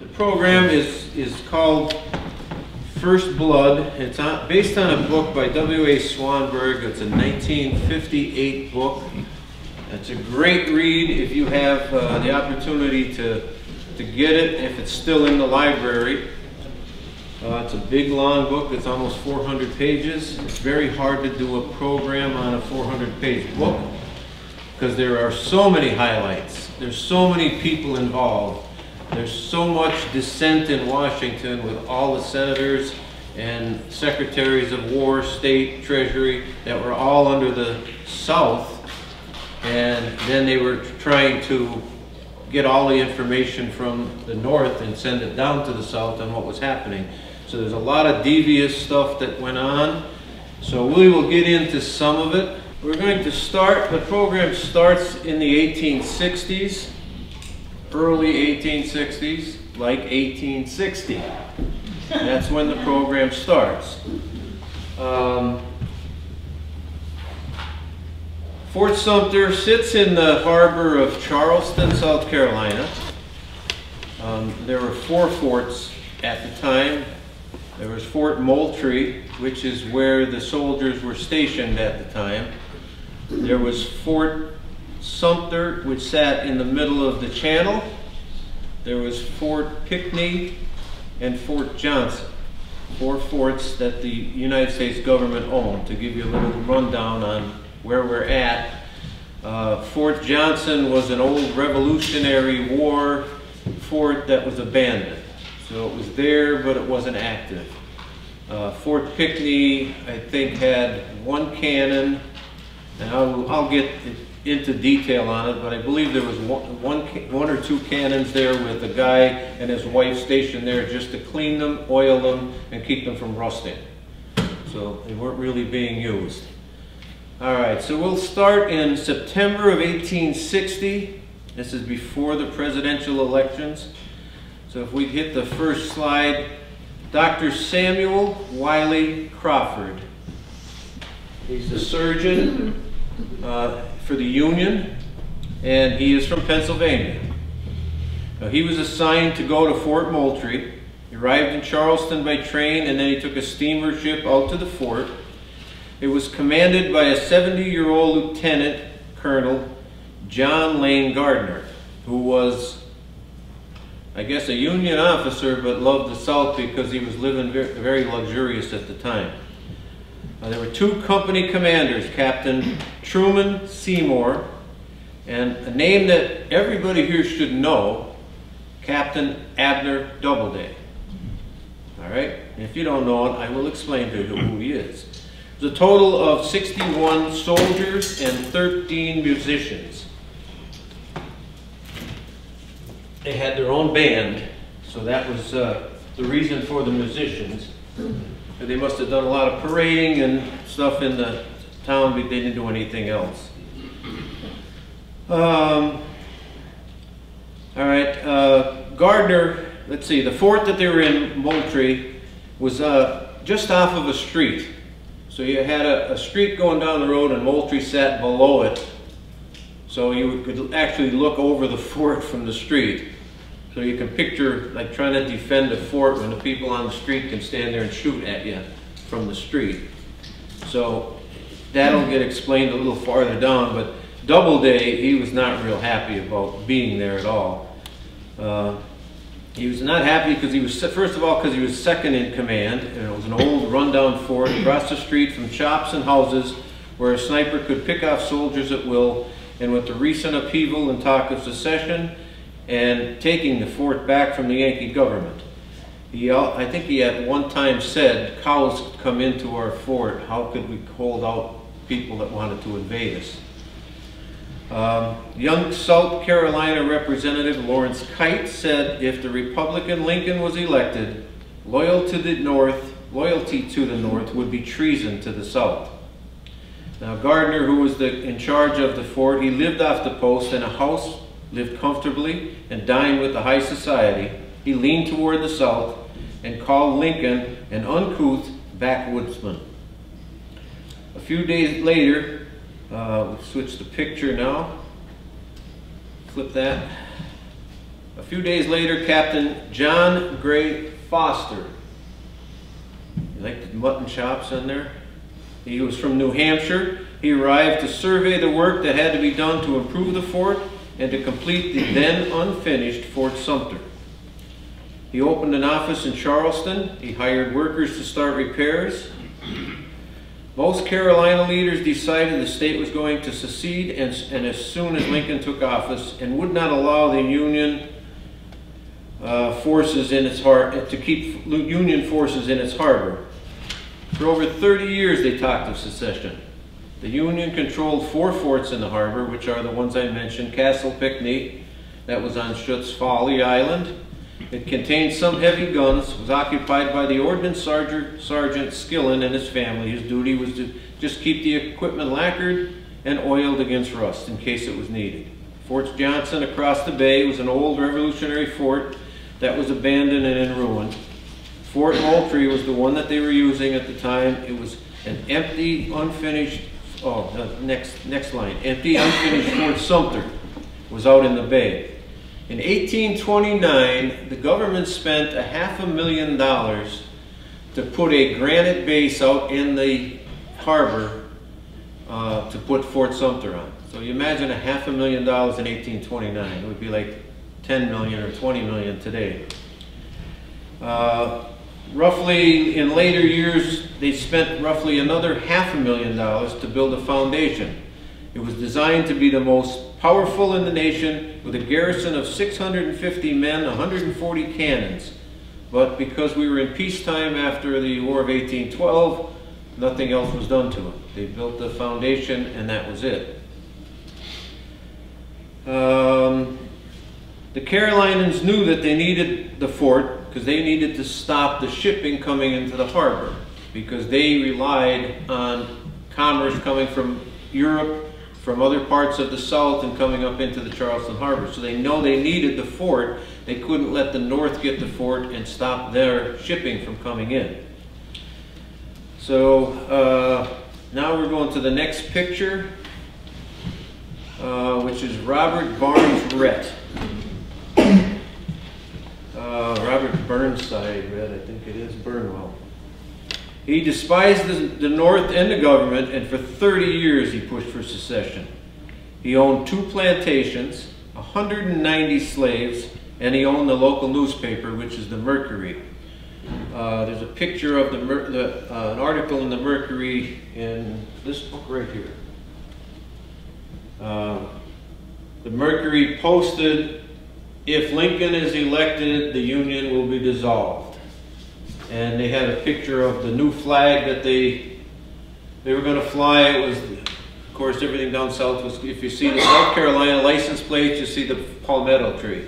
The program is, is called First Blood. It's on, based on a book by W.A. Swanberg. It's a 1958 book. It's a great read if you have uh, the opportunity to, to get it, if it's still in the library. Uh, it's a big, long book. It's almost 400 pages. It's very hard to do a program on a 400-page book because there are so many highlights. There's so many people involved. There's so much dissent in Washington with all the senators and secretaries of war, state, treasury, that were all under the South. And then they were trying to get all the information from the North and send it down to the South on what was happening. So there's a lot of devious stuff that went on. So we will get into some of it. We're going to start, the program starts in the 1860s early 1860s, like 1860. That's when the program starts. Um, Fort Sumter sits in the harbor of Charleston, South Carolina. Um, there were four forts at the time. There was Fort Moultrie, which is where the soldiers were stationed at the time. There was Fort Sumter, which sat in the middle of the channel. There was Fort Pinckney and Fort Johnson, four forts that the United States government owned. To give you a little rundown on where we're at, uh, Fort Johnson was an old Revolutionary War fort that was abandoned. So it was there, but it wasn't active. Uh, Fort Pinckney, I think, had one cannon, and I'll, I'll get into detail on it, but I believe there was one, one, one or two cannons there with a guy and his wife stationed there just to clean them, oil them, and keep them from rusting. So they weren't really being used. All right, so we'll start in September of 1860. This is before the presidential elections. So if we hit the first slide, Dr. Samuel Wiley Crawford. He's the surgeon. Uh, for the Union, and he is from Pennsylvania. Now, he was assigned to go to Fort Moultrie. He arrived in Charleston by train, and then he took a steamer ship out to the fort. It was commanded by a 70-year-old Lieutenant Colonel John Lane Gardner, who was, I guess, a Union officer, but loved the South because he was living very luxurious at the time. Uh, there were two company commanders, Captain Truman Seymour, and a name that everybody here should know, Captain Abner Doubleday. All right? If you don't know it, I will explain to you who he is. There's a total of 61 soldiers and 13 musicians. They had their own band, so that was uh, the reason for the musicians. They must have done a lot of parading and stuff in the town, but they didn't do anything else. Um, all right, uh, Gardner, let's see, the fort that they were in, Moultrie, was uh, just off of a street. So you had a, a, street going down the road and Moultrie sat below it. So you could actually look over the fort from the street. So you can picture like trying to defend a fort when the people on the street can stand there and shoot at you from the street. So that'll get explained a little farther down, but Doubleday, he was not real happy about being there at all. Uh, he was not happy because he was, first of all, because he was second in command, and it was an old rundown fort across the street from shops and houses where a sniper could pick off soldiers at will, and with the recent upheaval and talk of secession, and taking the fort back from the Yankee government. He, I think he at one time said, cows come into our fort, how could we hold out people that wanted to invade us? Um, young South Carolina Representative Lawrence Keitt said if the Republican Lincoln was elected, loyal to the North, loyalty to the North would be treason to the South. Now Gardner, who was the, in charge of the fort, he lived off the post in a house lived comfortably, and dined with the high society, he leaned toward the south and called Lincoln an uncouth backwoodsman. A few days later, uh, we'll switch the picture now. Flip that. A few days later, Captain John Gray Foster. You like the mutton chops in there? He was from New Hampshire. He arrived to survey the work that had to be done to improve the fort and to complete the then unfinished Fort Sumter. He opened an office in Charleston. He hired workers to start repairs. Most Carolina leaders decided the state was going to secede and, and as soon as Lincoln took office and would not allow the Union uh, forces in its heart to keep Union forces in its harbor. For over 30 years they talked of secession. The Union controlled four forts in the harbor, which are the ones I mentioned. Castle Pinckney, that was on Shute's Folly Island. It contained some heavy guns, was occupied by the Ordnance Sergeant, Sergeant Skillen and his family. His duty was to just keep the equipment lacquered and oiled against rust in case it was needed. Fort Johnson across the bay was an old Revolutionary fort that was abandoned and in ruin. Fort Moultrie was the one that they were using at the time. It was an empty, unfinished, oh, next, next line, empty, unfinished Fort Sumter was out in the bay. In 1829, the government spent a half a million dollars to put a granite base out in the harbor uh, to put Fort Sumter on. So you imagine a half a million dollars in 1829. It would be like 10 million or 20 million today. Uh, roughly, in later years, they spent roughly another half a million dollars to build a foundation. It was designed to be the most powerful in the nation with a garrison of 650 men, 140 cannons. But because we were in peacetime after the War of 1812, nothing else was done to it. They built the foundation and that was it. Um, the Carolinians knew that they needed the fort because they needed to stop the shipping coming into the harbor because they relied on commerce coming from Europe, from other parts of the South and coming up into the Charleston Harbor. So they know they needed the fort. They couldn't let the North get the fort and stop their shipping from coming in. So uh, now we're going to the next picture, uh, which is Robert Barnes Rhett uh, Robert Burnside read, I think it is, Burnwell. He despised the, the North and the government, and for 30 years he pushed for secession. He owned two plantations, 190 slaves, and he owned the local newspaper, which is the Mercury. Uh, there's a picture of the, the uh, an article in the Mercury in this book right here. Uh, the Mercury posted if Lincoln is elected, the Union will be dissolved. And they had a picture of the new flag that they they were going to fly. It was, of course, everything down south was, if you see the South Carolina license plate, you see the palmetto tree.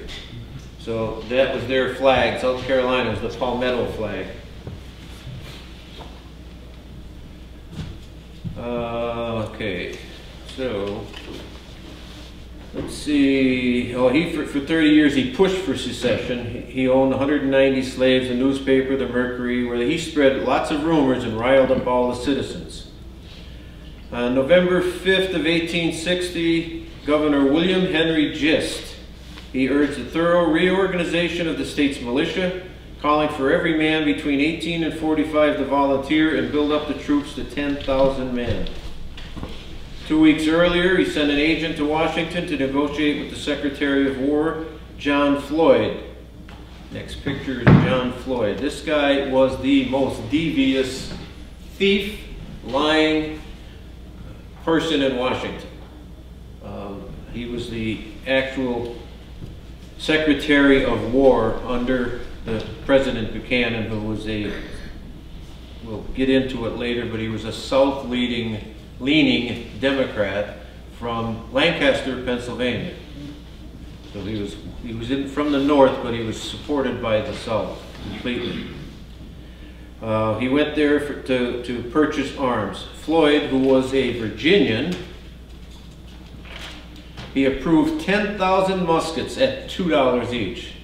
So that was their flag. South Carolina was the palmetto flag. Uh, okay, so let's see, oh, he, for, for 30 years, he pushed for secession. He, he, owned 190 slaves, a newspaper, the Mercury, where he spread lots of rumors and riled up all the citizens. On November 5th of 1860, Governor William Henry Gist, he urged a thorough reorganization of the state's militia, calling for every man between 18 and 45 to volunteer and build up the troops to 10,000 men. Two weeks earlier, he sent an agent to Washington to negotiate with the Secretary of War, John Floyd. Next picture is John Floyd. This guy was the most devious thief, lying person in Washington. Um, he was the actual Secretary of War under the President Buchanan, who was a, we'll get into it later, but he was a South-leading leaning Democrat from Lancaster, Pennsylvania. So he was he was in, from the north, but he was supported by the south completely. Uh, he went there for, to, to purchase arms. Floyd, who was a Virginian, he approved 10,000 muskets at $2 each.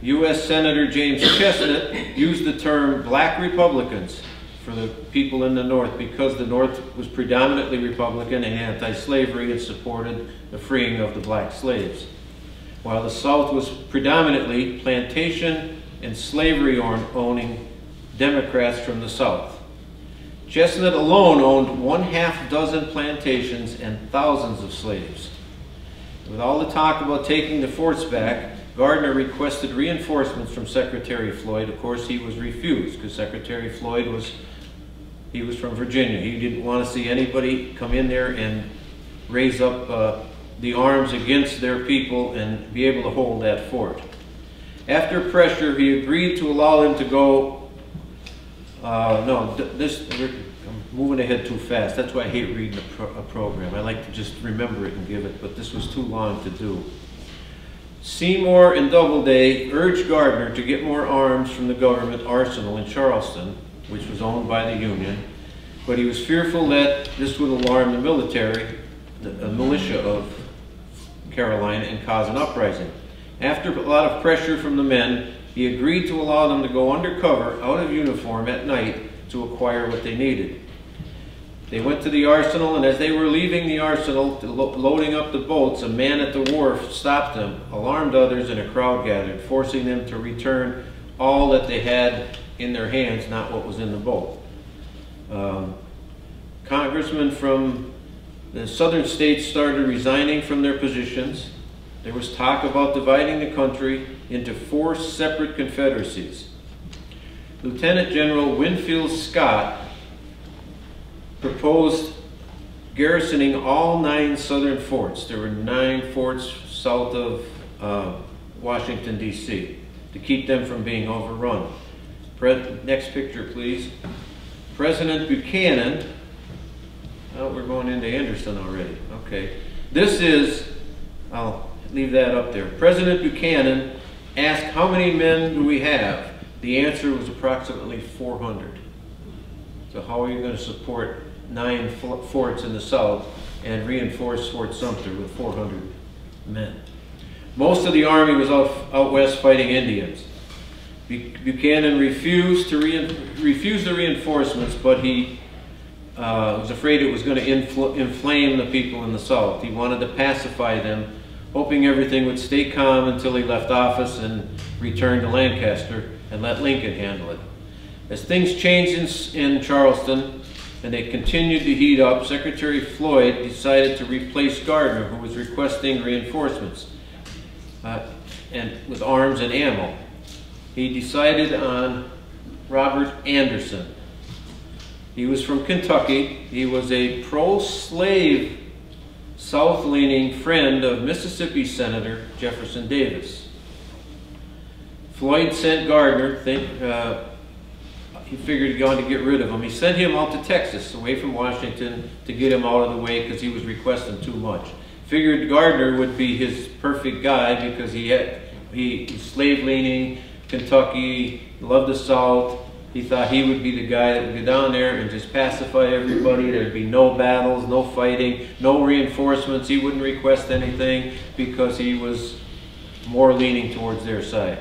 U.S. Senator James Chesnut used the term black Republicans for the people in the North because the North was predominantly Republican and anti-slavery and supported the freeing of the black slaves. while the South was predominantly plantation and slavery owning Democrats from the South. Chesnut alone owned one half dozen plantations and thousands of slaves. With all the talk about taking the forts back, Gardner requested reinforcements from Secretary Floyd. Of course, he was refused because Secretary Floyd was, he was from Virginia. He didn't want to see anybody come in there and raise up uh, the arms against their people and be able to hold that fort. After pressure, he agreed to allow them to go, uh, no, this, I'm moving ahead too fast. That's why I hate reading a, pro a program. I like to just remember it and give it, but this was too long to do. Seymour and Doubleday urged Gardner to get more arms from the government arsenal in Charleston, which was owned by the Union, but he was fearful that this would alarm the military, the militia of Carolina, and cause an uprising. After a lot of pressure from the men, he agreed to allow them to go undercover, out of uniform, at night to acquire what they needed. They went to the arsenal, and as they were leaving the arsenal, lo loading up the boats, a man at the wharf stopped them, alarmed others, and a crowd gathered, forcing them to return all that they had in their hands, not what was in the boat. Um, congressmen from the southern states started resigning from their positions. There was talk about dividing the country into four separate confederacies. Lieutenant General Winfield Scott proposed garrisoning all nine southern forts. There were nine forts south of uh, Washington, D.C., to keep them from being overrun. Pre next picture, please. President Buchanan, oh, we're going into Anderson already. Okay. This is, I'll leave that up there. President Buchanan asked, how many men do we have? The answer was approximately 400. So how are you going to support nine forts in the south and reinforce Fort Sumter with 400 men. Most of the army was out, out west fighting Indians. Buchanan refused to refuse the reinforcements, but he uh, was afraid it was going to inflame the people in the South. He wanted to pacify them, hoping everything would stay calm until he left office and returned to Lancaster and let Lincoln handle it. As things changed in, in Charleston, and they continued to heat up, Secretary Floyd decided to replace Gardner, who was requesting reinforcements uh, and with arms and ammo. He decided on Robert Anderson. He was from Kentucky. He was a pro-slave, South-leaning friend of Mississippi Senator Jefferson Davis. Floyd sent Gardner, think, uh, he figured he wanted to get rid of him. He sent him out to Texas, away from Washington, to get him out of the way because he was requesting too much. Figured Gardner would be his perfect guy because he had he slave leaning, Kentucky, loved the South. He thought he would be the guy that would go down there and just pacify everybody. There'd be no battles, no fighting, no reinforcements. He wouldn't request anything because he was more leaning towards their side.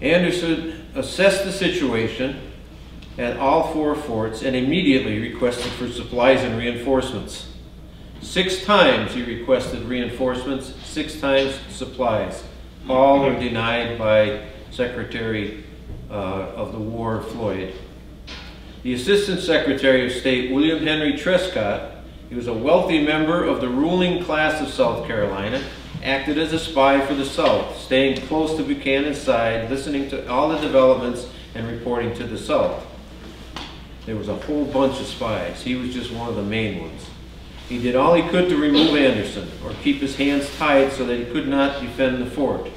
Anderson assessed the situation at all four forts and immediately requested for supplies and reinforcements. Six times he requested reinforcements, six times supplies. All were denied by Secretary uh, of the War Floyd. The Assistant Secretary of State, William Henry Trescott, he was a wealthy member of the ruling class of South Carolina acted as a spy for the South, staying close to Buchanan's side, listening to all the developments and reporting to the South. There was a whole bunch of spies. He was just one of the main ones. He did all he could to remove Anderson, or keep his hands tied so that he could not defend the fort.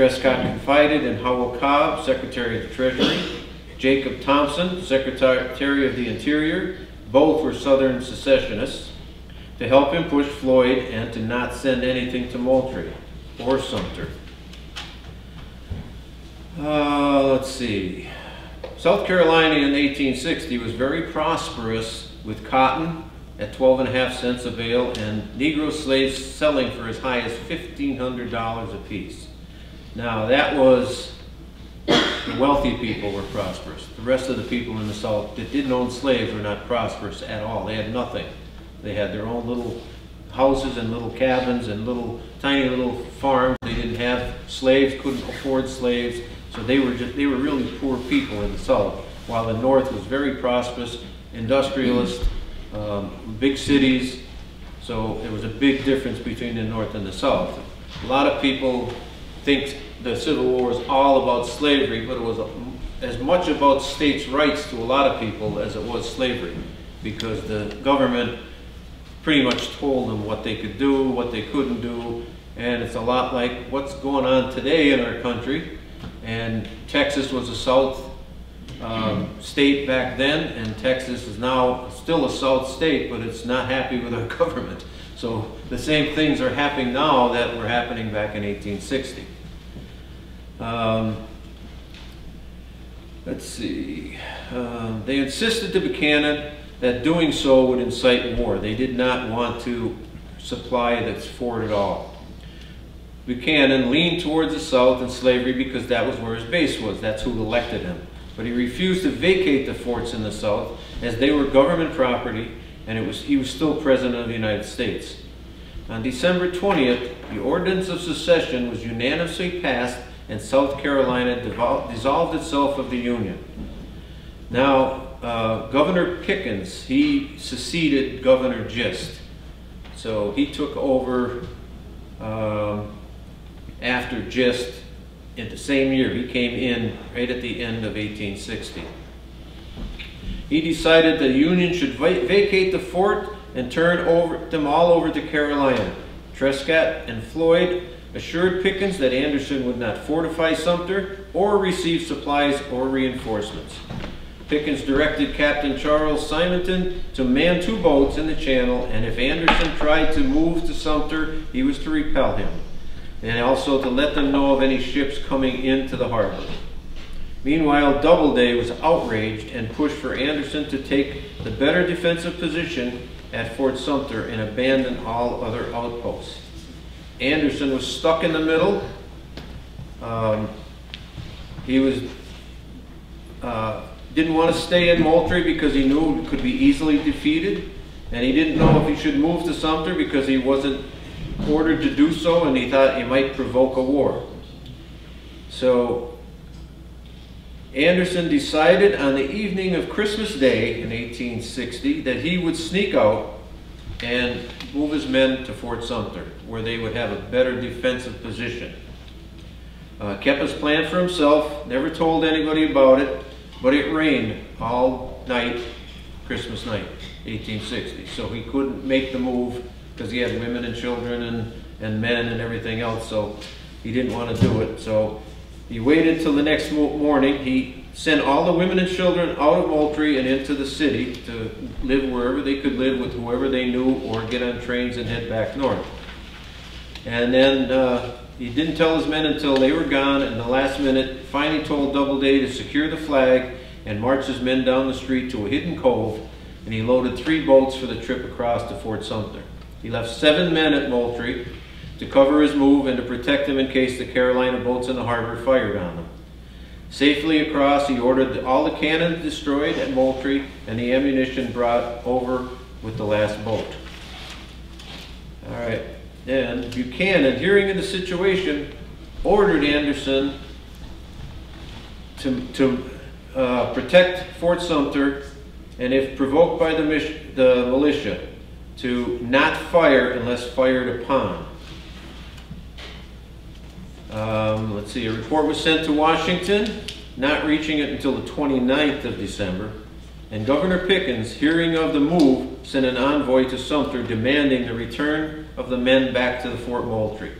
Trescott confided in Howell Cobb, Secretary of the Treasury, Jacob Thompson, Secretary of the Interior, both were Southern secessionists, to help him push Floyd and to not send anything to Moultrie or Sumter. Uh, let's see. South Carolina in 1860 was very prosperous with cotton at 12 and a half cents a bale and Negro slaves selling for as high as $1,500 a piece. Now that was, the wealthy people were prosperous. The rest of the people in the South that didn't own slaves were not prosperous at all. They had nothing. They had their own little houses and little cabins and little, tiny little farms. They didn't have slaves, couldn't afford slaves, so they were just, they were really poor people in the South, while the North was very prosperous, industrialist, um, big cities, so there was a big difference between the North and the South. A lot of people think the Civil War was all about slavery, but it was as much about states' rights to a lot of people as it was slavery, because the government pretty much told them what they could do, what they couldn't do, and it's a lot like what's going on today in our country. And Texas was a South um, state back then, and Texas is now still a South state, but it's not happy with our government. So the same things are happening now that were happening back in 1860. Um, let's see. Um, they insisted to Buchanan that doing so would incite war. They did not want to supply this fort at all. Buchanan leaned towards the South and slavery because that was where his base was. That's who elected him. But he refused to vacate the forts in the South as they were government property and it was, he was still President of the United States. On December 20th, the Ordinance of Secession was unanimously passed and South Carolina dissolved itself of the Union. Now, uh, Governor Pickens, he succeeded Governor Gist. So he took over um, after Gist in the same year. He came in right at the end of 1860. He decided the Union should vacate the fort and turn over them all over to Carolina. Trescott and Floyd assured Pickens that Anderson would not fortify Sumter or receive supplies or reinforcements. Pickens directed Captain Charles Simonton to man two boats in the channel, and if Anderson tried to move to Sumter, he was to repel him, and also to let them know of any ships coming into the harbor. Meanwhile, Doubleday was outraged and pushed for Anderson to take the better defensive position at Fort Sumter and abandon all other outposts. Anderson was stuck in the middle. Um, he was uh, didn't want to stay in Moultrie because he knew it could be easily defeated, and he didn't know if he should move to Sumter because he wasn't ordered to do so, and he thought he might provoke a war. So Anderson decided on the evening of Christmas Day in 1860 that he would sneak out and move his men to Fort Sumter, where they would have a better defensive position. Uh, kept his plan for himself, never told anybody about it, but it rained all night, Christmas night, 1860. So he couldn't make the move because he had women and children and, and men and everything else, so he didn't want to do it. So he waited till the next morning. He sent all the women and children out of Moultrie and into the city to live wherever they could live with whoever they knew or get on trains and head back north. And then uh, he didn't tell his men until they were gone and the last minute finally told Doubleday to secure the flag and march his men down the street to a hidden cove and he loaded three boats for the trip across to Fort Sumter. He left seven men at Moultrie to cover his move and to protect him in case the Carolina boats in the harbor fired on them. Safely across, he ordered all the cannon destroyed at Moultrie and the ammunition brought over with the last boat. All right, then Buchanan, hearing of the situation, ordered Anderson to, to uh, protect Fort Sumter and if provoked by the, the militia, to not fire unless fired upon. Um, let's see, a report was sent to Washington, not reaching it until the 29th of December. And Governor Pickens, hearing of the move, sent an envoy to Sumter demanding the return of the men back to the Fort Moultrie.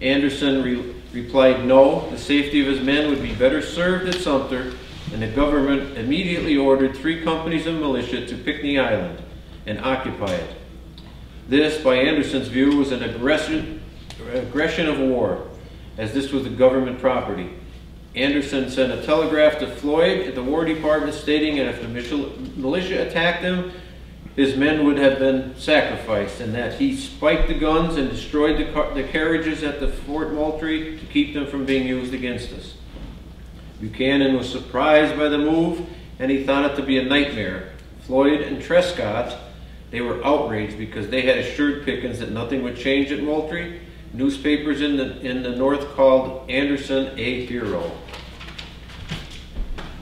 Anderson re replied no, the safety of his men would be better served at Sumter, and the government immediately ordered three companies of militia to Pinckney Island and occupy it. This, by Anderson's view, was an aggression, aggression of war as this was a government property. Anderson sent a telegraph to Floyd at the War Department stating that if the militia attacked him, his men would have been sacrificed, and that he spiked the guns and destroyed the, car the carriages at the Fort Moultrie to keep them from being used against us. Buchanan was surprised by the move, and he thought it to be a nightmare. Floyd and Trescott They were outraged because they had assured Pickens that nothing would change at Moultrie. Newspapers in the, in the north called Anderson a hero.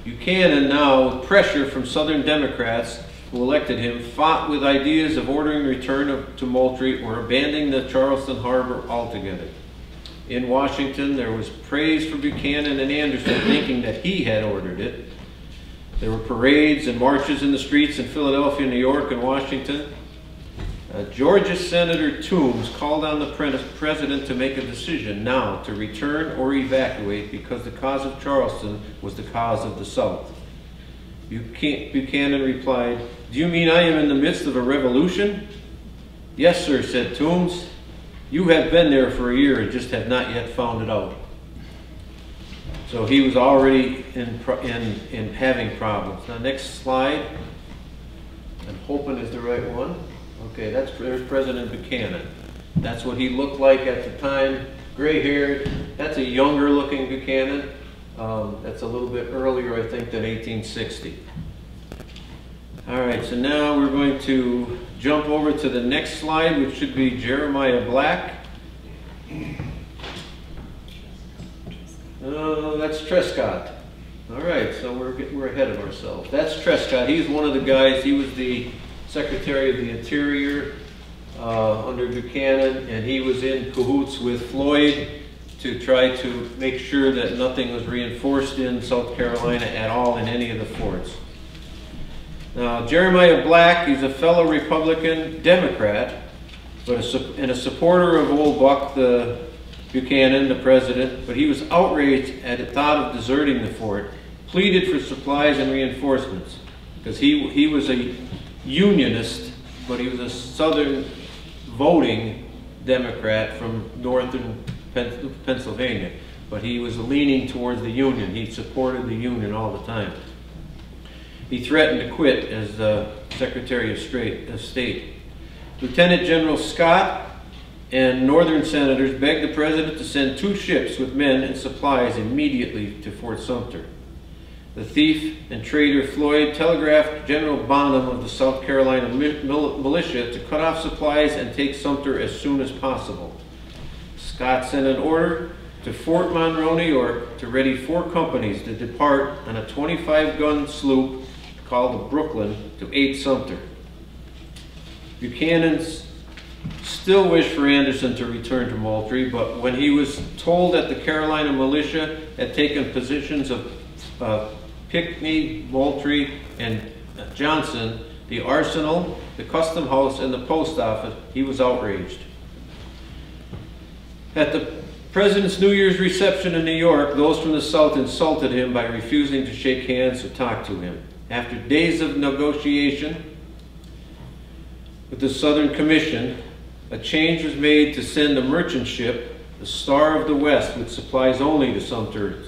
Buchanan now, with pressure from Southern Democrats who elected him, fought with ideas of ordering return of, to Moultrie or abandoning the Charleston Harbor altogether. In Washington, there was praise for Buchanan and Anderson, thinking that he had ordered it. There were parades and marches in the streets in Philadelphia, New York, and Washington. Uh, Georgia Senator Toombs called on the president to make a decision now to return or evacuate because the cause of Charleston was the cause of the South. Buchanan replied, Do you mean I am in the midst of a revolution? Yes, sir, said Toombs. You have been there for a year and just have not yet found it out. So he was already in, in, in having problems. Now, next slide. I'm hoping is the right one. Okay, that's there's President Buchanan. That's what he looked like at the time. Gray haired. That's a younger looking Buchanan. Um, that's a little bit earlier, I think, than 1860. All right, so now we're going to jump over to the next slide, which should be Jeremiah Black. Uh, that's Trescott. All right, so we're, we're ahead of ourselves. That's Trescott. He's one of the guys, he was the Secretary of the Interior uh, under Buchanan, and he was in cahoots with Floyd to try to make sure that nothing was reinforced in South Carolina at all in any of the forts. Now, Jeremiah Black, he's a fellow Republican Democrat, but a, and a supporter of Old Buck, the Buchanan, the president, but he was outraged at the thought of deserting the fort, pleaded for supplies and reinforcements, because he, he was a unionist, but he was a southern voting Democrat from northern Pennsylvania. But he was leaning towards the Union. He supported the Union all the time. He threatened to quit as uh, Secretary of State. Lieutenant General Scott and Northern senators begged the President to send two ships with men and supplies immediately to Fort Sumter. The thief and traitor Floyd telegraphed General Bonham of the South Carolina militia to cut off supplies and take Sumter as soon as possible. Scott sent an order to Fort Monroe, New York to ready four companies to depart on a 25-gun sloop called the Brooklyn to aid Sumter. Buchanan still wished for Anderson to return to Moultrie, but when he was told that the Carolina militia had taken positions of uh, Pinckney, Moultrie, and Johnson, the arsenal, the custom house, and the post office, he was outraged. At the President's New Year's reception in New York, those from the South insulted him by refusing to shake hands or talk to him. After days of negotiation with the Southern Commission, a change was made to send a merchant ship, the Star of the West, with supplies only to Sumter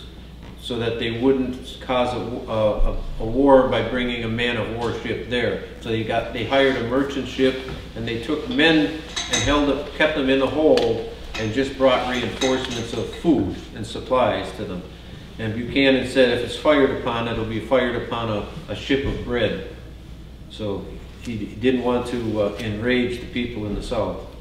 so that they wouldn't cause a, a, a, war by bringing a man of war ship there. So they got they hired a merchant ship and they took men and held up, kept them in the hold and just brought reinforcements of food and supplies to them. And Buchanan said if it's fired upon, it'll be fired upon a, a ship of bread. So he didn't want to uh, enrage the people in the South.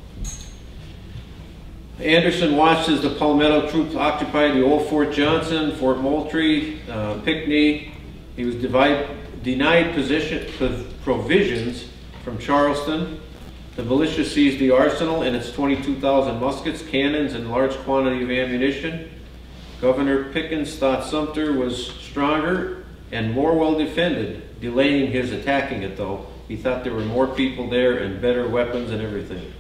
Anderson watched as the Palmetto troops occupied the old Fort Johnson, Fort Moultrie, uh, Pinckney. He was divide, denied position, provisions from Charleston. The militia seized the arsenal and its 22,000 muskets, cannons, and large quantity of ammunition. Governor Pickens thought Sumter was stronger and more well defended, delaying his attacking it though. He thought there were more people there and better weapons and everything.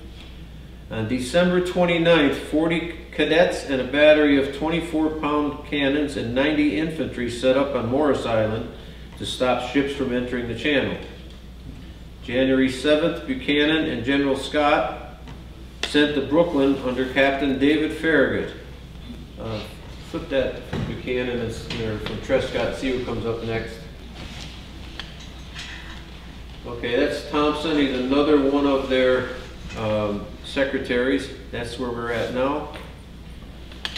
On December 29th, 40 cadets and a battery of 24-pound cannons and 90 infantry set up on Morris Island to stop ships from entering the channel. January 7th, Buchanan and General Scott sent the Brooklyn under Captain David Farragut. Uh, flip that from Buchanan and from Trescott, see who comes up next. Okay, that's Thompson. He's another one of their um, secretaries. That's where we're at now.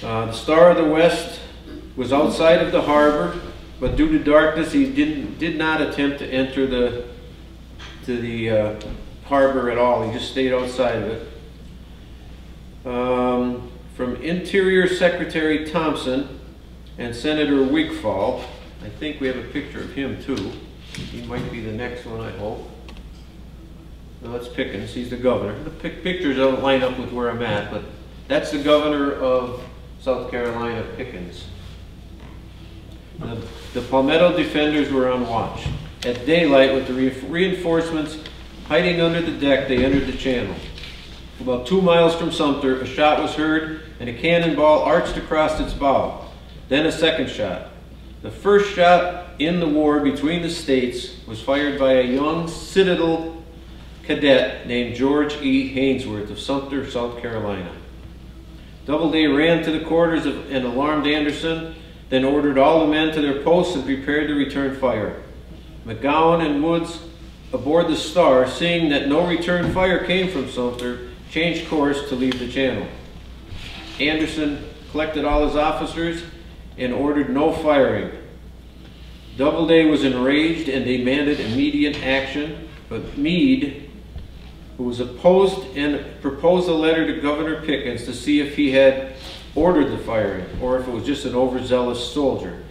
Uh, the Star of the West was outside of the harbor, but due to darkness, he didn't did not attempt to enter the to the uh, harbor at all. He just stayed outside of it. Um, from Interior Secretary Thompson and Senator Wigfall, I think we have a picture of him too. He might be the next one, I hope. No, that's Pickens, he's the governor. The pic pictures don't line up with where I'm at, but that's the governor of South Carolina, Pickens. The, the Palmetto defenders were on watch. At daylight, with the reinforcements hiding under the deck, they entered the channel. About two miles from Sumter, a shot was heard and a cannonball arched across its bow. Then a second shot. The first shot in the war between the states was fired by a young Citadel cadet named George E. Haynsworth of Sumter, South Carolina. Doubleday ran to the quarters of, and alarmed Anderson, then ordered all the men to their posts and prepared to return fire. McGowan and Woods aboard the Star, seeing that no return fire came from Sumter, changed course to leave the channel. Anderson collected all his officers and ordered no firing. Doubleday was enraged and demanded immediate action, but Meade, who was opposed and proposed a letter to Governor Pickens to see if he had ordered the firing or if it was just an overzealous soldier.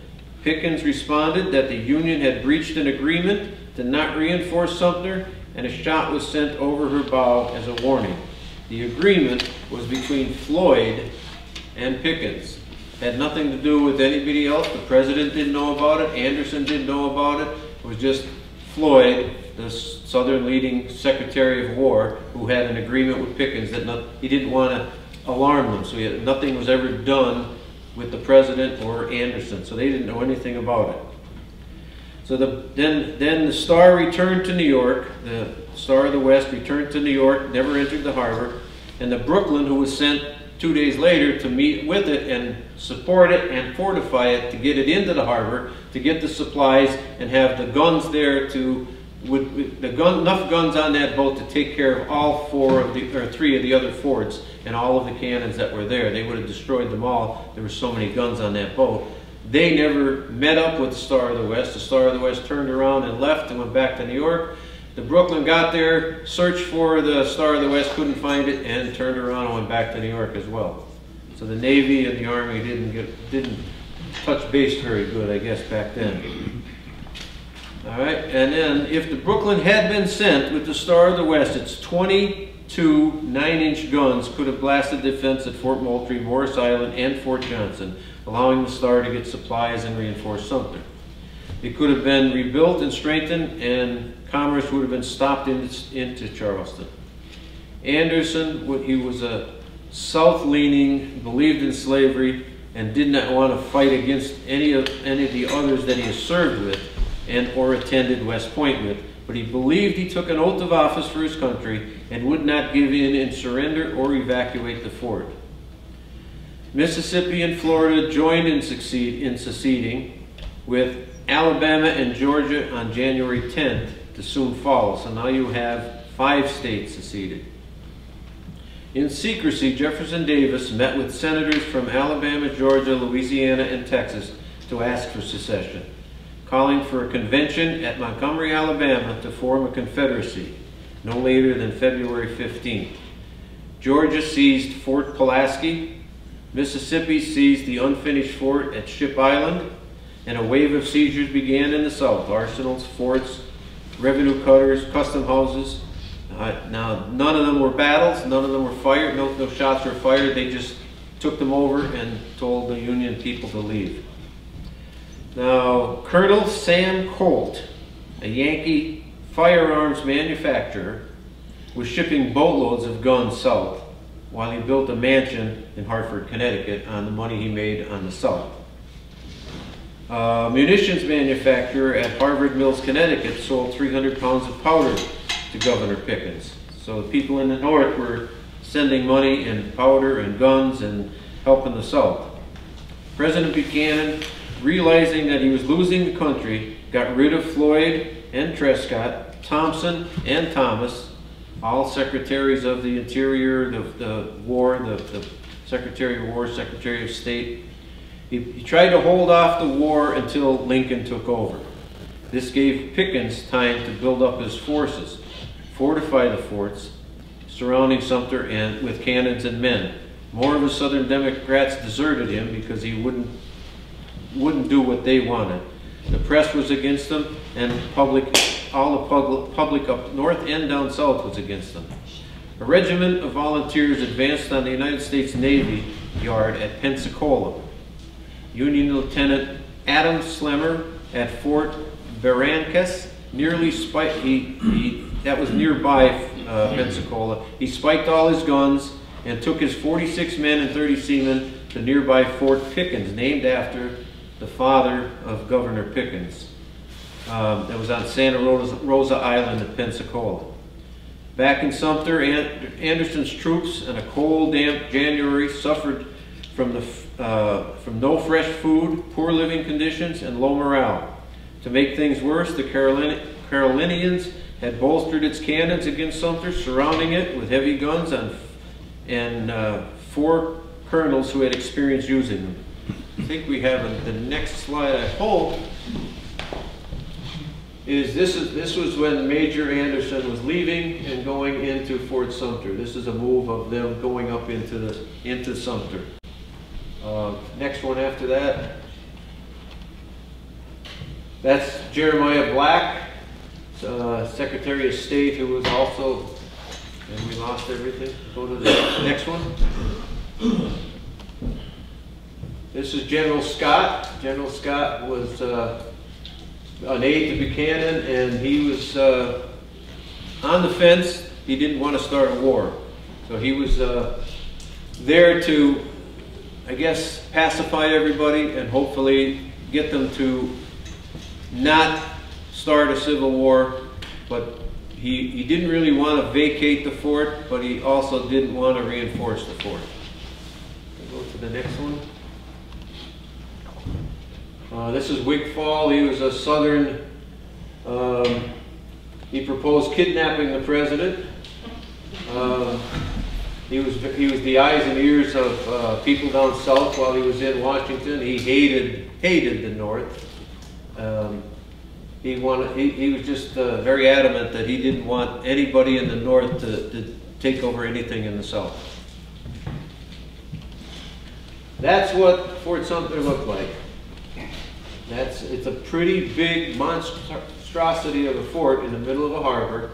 Pickens responded that the Union had breached an agreement to not reinforce Sumter and a shot was sent over her bow as a warning. The agreement was between Floyd and Pickens. Had nothing to do with anybody else. The president didn't know about it. Anderson didn't know about it. It was just Floyd, the Southern leading Secretary of War, who had an agreement with Pickens that not, he didn't want to alarm them. So had, nothing was ever done with the president or Anderson. So they didn't know anything about it. So the, then, then the Star returned to New York. The Star of the West returned to New York, never entered the harbor. And the Brooklyn, who was sent two days later to meet with it and support it and fortify it to get it into the harbor, to get the supplies and have the guns there to, with the gun, enough guns on that boat to take care of all four of the, or three of the other forts and all of the cannons that were there. They would have destroyed them all. There were so many guns on that boat. They never met up with the Star of the West. The Star of the West turned around and left and went back to New York. The Brooklyn got there, searched for the Star of the West, couldn't find it, and turned around and went back to New York as well. So the Navy and the Army didn't get didn't touch base very good, I guess, back then. All right, and then if the Brooklyn had been sent with the Star of the West, its 22 9-inch guns could have blasted defense at Fort Moultrie, Morris Island, and Fort Johnson allowing the Star to get supplies and reinforce Sumter. It could have been rebuilt and strengthened, and commerce would have been stopped into, into Charleston. Anderson, he was a south-leaning, believed in slavery, and did not want to fight against any of, any of the others that he has served with and or attended West Point with. But he believed he took an oath of office for his country and would not give in and surrender or evacuate the fort. Mississippi and Florida joined in, succeed, in seceding with Alabama and Georgia on January 10th to soon follow. So now you have five states seceded. In secrecy, Jefferson Davis met with senators from Alabama, Georgia, Louisiana, and Texas to ask for secession, calling for a convention at Montgomery, Alabama to form a confederacy no later than February 15th. Georgia seized Fort Pulaski, Mississippi seized the unfinished fort at Ship Island, and a wave of seizures began in the south. Arsenals, forts, revenue cutters, custom houses. Uh, now, none of them were battles, none of them were fired, no, no shots were fired. They just took them over and told the Union people to leave. Now, Colonel Sam Colt, a Yankee firearms manufacturer, was shipping boatloads of guns south while he built a mansion in Hartford, Connecticut on the money he made on the South. Uh, munitions manufacturer at Harvard Mills, Connecticut sold 300 pounds of powder to Governor Pickens. So the people in the North were sending money and powder and guns and helping the South. President Buchanan, realizing that he was losing the country, got rid of Floyd and Trescott, Thompson and Thomas, all secretaries of the Interior, the, the War, the, the Secretary of War, Secretary of State. He, he tried to hold off the war until Lincoln took over. This gave Pickens time to build up his forces. fortify the forts surrounding Sumter and with cannons and men. More of the Southern Democrats deserted him because he wouldn't wouldn't do what they wanted. The press was against them, and public, all the public, public up north and down south was against them. A regiment of volunteers advanced on the United States Navy Yard at Pensacola. Union Lieutenant Adam Slemmer at Fort Barrancas nearly spiked, he, he, that was nearby uh, Pensacola. He spiked all his guns and took his 46 men and 30 seamen to nearby Fort Pickens, named after the father of Governor Pickens. Um, that was on Santa Rosa, Rosa Island in Pensacola. Back in Sumter, Anderson's troops in a cold, damp January suffered from, the, uh, from no fresh food, poor living conditions, and low morale. To make things worse, the Carolin Carolinians had bolstered its cannons against Sumter, surrounding it with heavy guns and, and uh, four colonels who had experience using them. I think we have a, the next slide, I hope, is this is this was when Major Anderson was leaving and going into Fort Sumter. This is a move of them going up into the into Sumter. Uh, next one after that. That's Jeremiah Black, uh, Secretary of State, who was also, and we lost everything. Go to the next one. This is General Scott. General Scott was uh, an aide to Buchanan, and he was uh, on the fence. He didn't want to start a war. So he was uh, there to, I guess, pacify everybody and hopefully get them to not start a civil war, but he, he didn't really want to vacate the fort, but he also didn't want to reinforce the fort. Go to the next one. Uh, this is Wigfall. He was a Southern, um, he proposed kidnapping the president. Uh, he was he was the eyes and ears of uh, people down south while he was in Washington. He hated hated the North. Um, he wanted he, he was just uh, very adamant that he didn't want anybody in the North to, to take over anything in the South. That's what Fort Sumter looked like. That's, it's a pretty big monstrosity of a fort in the middle of a harbor.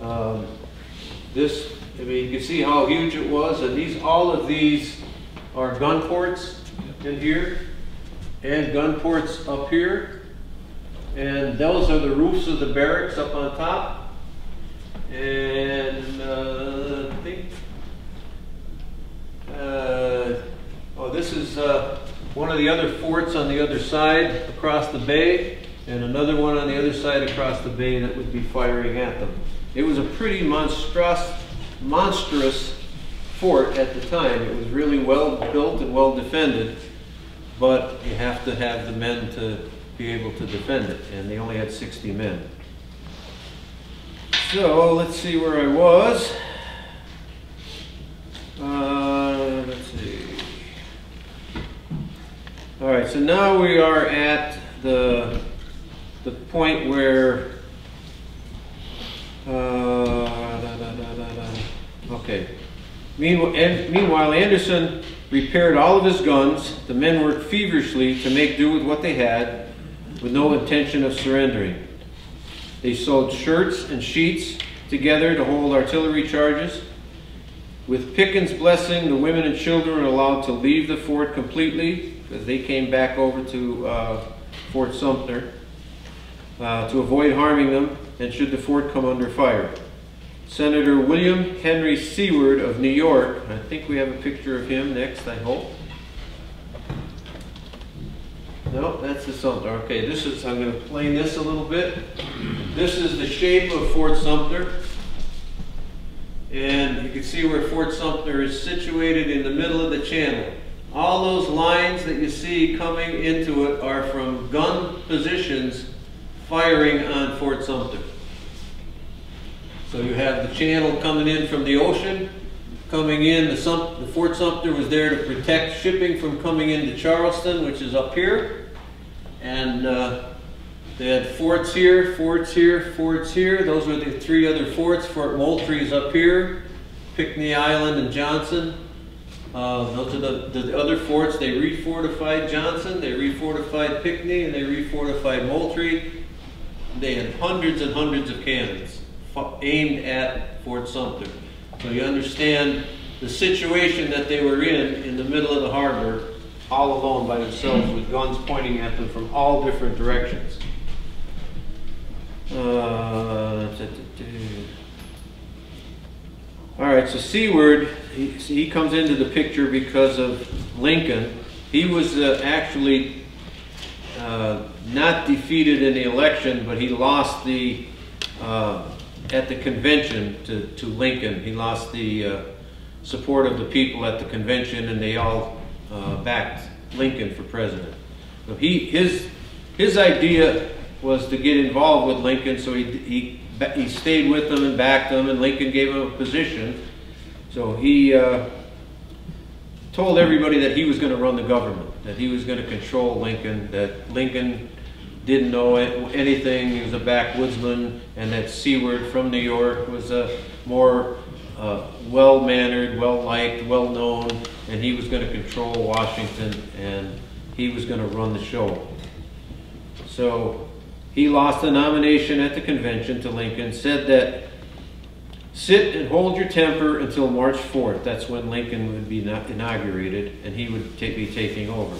Um, this, I mean, you can see how huge it was, and these, all of these are gun ports in here, and gun ports up here, and those are the roofs of the barracks up on top. And uh, I think, uh, oh, this is uh, one of the other forts on the other side across the bay, and another one on the other side across the bay that would be firing at them. It was a pretty monstrous, monstrous fort at the time. It was really well built and well defended, but you have to have the men to be able to defend it, and they only had 60 men. So let's see where I was. All right, so now we are at the, the point where, uh, da, da, da, okay. Meanwhile, and, meanwhile, Anderson repaired all of his guns. The men worked feverishly to make do with what they had, with no intention of surrendering. They sewed shirts and sheets together to hold artillery charges. With Pickens' blessing, the women and children were allowed to leave the fort completely because they came back over to uh, Fort Sumter uh, to avoid harming them and should the fort come under fire. Senator William Henry Seward of New York, I think we have a picture of him next, I hope. No, that's the Sumter. Okay, this is, I'm going to plane this a little bit. This is the shape of Fort Sumter. And you can see where Fort Sumter is situated in the middle of the channel. All those lines that you see coming into it are from gun positions firing on Fort Sumter. So you have the channel coming in from the ocean, coming in, the, Sum the Fort Sumter was there to protect shipping from coming into Charleston, which is up here. And uh, They had forts here, forts here, forts here. Those were the three other forts. Fort Moultrie is up here, Pinckney Island and Johnson. Uh, those are the, the other forts. They refortified Johnson, they refortified Pinckney, and they refortified Moultrie. They had hundreds and hundreds of cannons aimed at Fort Sumter. So you understand the situation that they were in in the middle of the harbor, all alone by themselves with guns pointing at them from all different directions. Uh, all right, so Seward, he, he, comes into the picture because of Lincoln. He was uh, actually uh, not defeated in the election, but he lost the, uh, at the convention to, to Lincoln. He lost the uh, support of the people at the convention and they all uh, backed Lincoln for president. So he, his, his idea was to get involved with Lincoln, so he, he, he stayed with them and backed them, and Lincoln gave him a position. So he uh, told everybody that he was going to run the government, that he was going to control Lincoln, that Lincoln didn't know anything, he was a backwoodsman, and that Seward from New York was a more uh, well-mannered, well-liked, well-known, and he was going to control Washington, and he was going to run the show. So he lost the nomination at the convention to Lincoln, said that sit and hold your temper until March 4th. That's when Lincoln would be inaugurated and he would be taking over.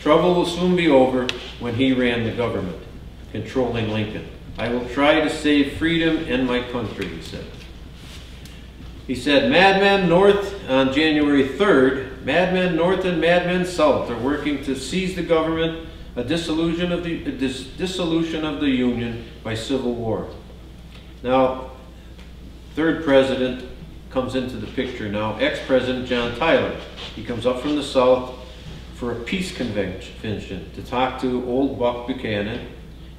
Trouble will soon be over when he ran the government, controlling Lincoln. I will try to save freedom and my country, he said. He said, Madmen North on January 3rd, Madmen North and Madmen South are working to seize the government a dissolution of the dis dissolution of the Union by civil war. Now, third president comes into the picture now, ex-president John Tyler. He comes up from the South for a peace convention to talk to old Buck Buchanan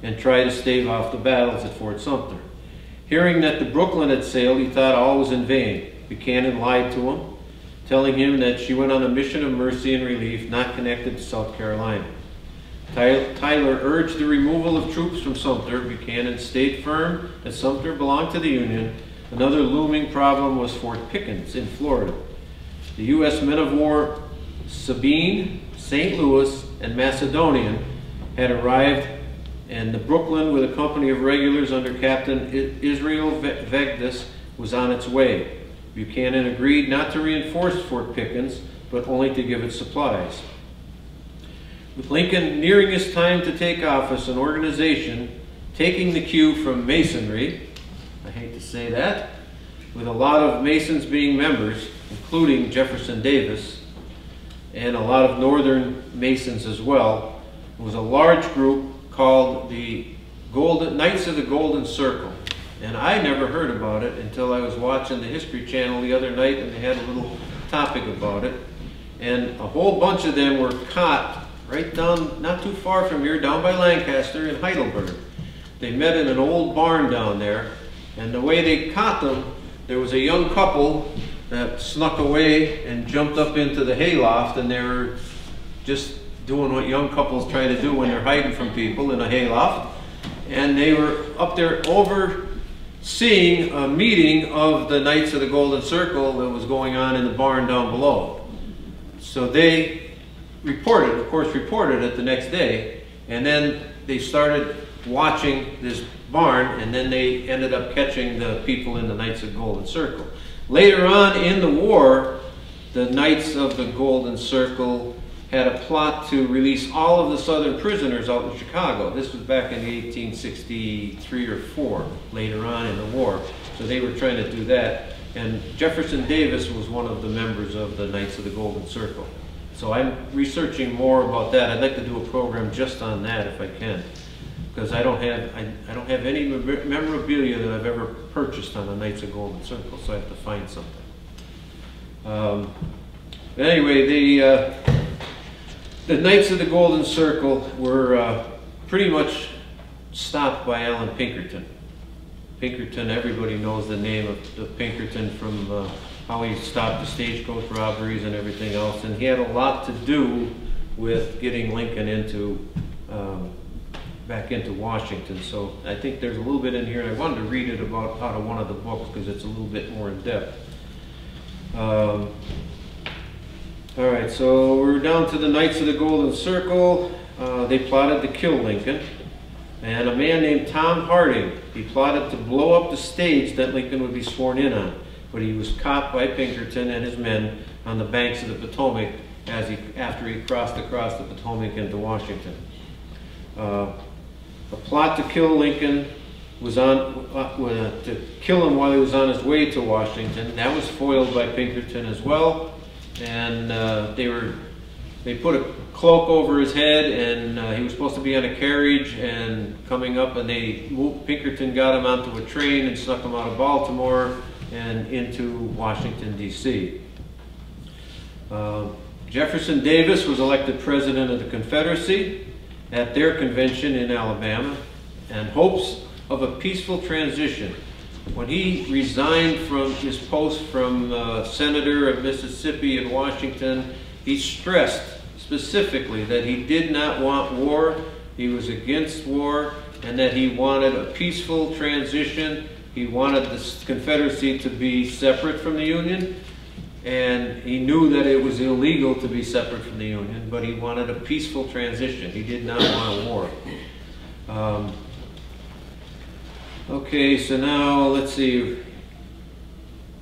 and try to stave off the battles at Fort Sumter. Hearing that the Brooklyn had sailed, he thought all was in vain. Buchanan lied to him, telling him that she went on a mission of mercy and relief not connected to South Carolina. Tyler urged the removal of troops from Sumter. Buchanan stayed firm that Sumter belonged to the Union. Another looming problem was Fort Pickens in Florida. The U.S. men of war Sabine, St. Louis, and Macedonian had arrived, and the Brooklyn, with a company of regulars under Captain Israel Vogdes, was on its way. Buchanan agreed not to reinforce Fort Pickens, but only to give it supplies. With Lincoln nearing his time to take office, an organization taking the cue from Masonry, I hate to say that, with a lot of Masons being members, including Jefferson Davis, and a lot of Northern Masons as well, it was a large group called the Golden Knights of the Golden Circle. And I never heard about it until I was watching the History Channel the other night and they had a little topic about it. And a whole bunch of them were caught right down, not too far from here, down by Lancaster in Heidelberg. They met in an old barn down there, and the way they caught them, there was a young couple that snuck away and jumped up into the hayloft, and they were just doing what young couples try to do when they're hiding from people in a hayloft. And they were up there overseeing a meeting of the Knights of the Golden Circle that was going on in the barn down below. So they reported, of course, reported it the next day, and then they started watching this barn, and then they ended up catching the people in the Knights of the Golden Circle. Later on in the war, the Knights of the Golden Circle had a plot to release all of the Southern prisoners out in Chicago. This was back in 1863 or 4, later on in the war. So they were trying to do that. And Jefferson Davis was one of the members of the Knights of the Golden Circle. So I'm researching more about that. I'd like to do a program just on that if I can. Because I don't have I, I don't have any memorabilia that I've ever purchased on the Knights of the Golden Circle, so I have to find something. Um, anyway, the uh, the Knights of the Golden Circle were uh, pretty much stopped by Allan Pinkerton. Pinkerton, everybody knows the name of, of Pinkerton from uh, how he stopped the stagecoach robberies and everything else. And he had a lot to do with getting Lincoln into um, back into Washington. So I think there's a little bit in here, I wanted to read it about out of one of the books because it's a little bit more in depth. Um, all right, so we're down to the Knights of the Golden Circle. Uh, they plotted to kill Lincoln. And a man named Tom Harding, he plotted to blow up the stage that Lincoln would be sworn in on. But he was caught by Pinkerton and his men on the banks of the Potomac as he, after he crossed across the Potomac into Washington. Uh, a plot to kill Lincoln was on, uh, to kill him while he was on his way to Washington. That was foiled by Pinkerton as well. And uh, they were, they put a cloak over his head and uh, he was supposed to be on a carriage and coming up and they Pinkerton got him onto a train and snuck him out of Baltimore and into Washington DC. Uh, Jefferson Davis was elected president of the Confederacy at their convention in Alabama and hopes of a peaceful transition. When he resigned from his post from uh, Senator of Mississippi in Washington, he stressed specifically that he did not want war, he was against war, and that he wanted a peaceful transition. He wanted the Confederacy to be separate from the Union, and he knew that it was illegal to be separate from the Union, but he wanted a peaceful transition. He did not want war. Um, okay, so now let's see.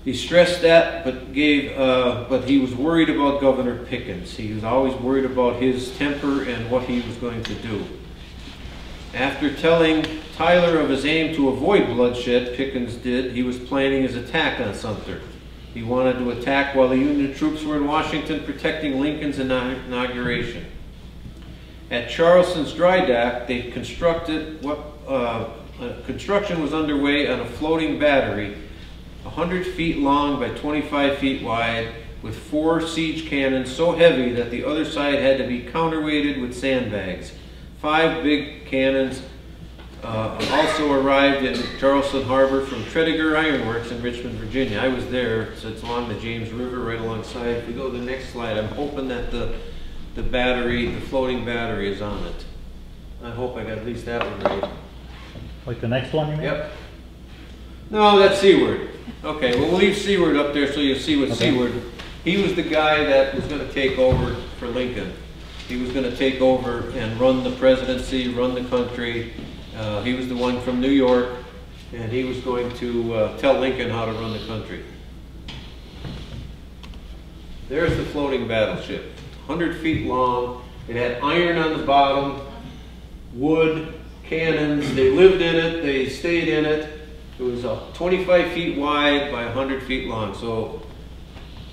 He stressed that, but gave, uh, but he was worried about Governor Pickens. He was always worried about his temper and what he was going to do. After telling Tyler of his aim to avoid bloodshed, Pickens did, he was planning his attack on Sumter. He wanted to attack while the Union troops were in Washington protecting Lincoln's inauguration. At Charleston's dry dock, they constructed what uh, construction was underway on a floating battery 100 feet long by 25 feet wide, with four siege cannons so heavy that the other side had to be counterweighted with sandbags. Five big cannons uh, also arrived in Charleston Harbor from Tredegar Ironworks in Richmond, Virginia. I was there, so it's along the James River right alongside. If we go to the next slide, I'm hoping that the, the battery, the floating battery is on it. I hope I got at least that one right. Like the next one, you mean? Yep. No, that's Seward. Okay, well, we'll leave Seward up there so you'll see what Okay. Seward, he was the guy that was gonna take over for Lincoln. He was gonna take over and run the presidency, run the country. Uh, he was the one from New York, and he was going to, uh, tell Lincoln how to run the country. There's the floating battleship, hundred feet long. It had iron on the bottom, wood, cannons. They lived in it, they stayed in it. It was uh, 25 feet wide by 100 feet long. So,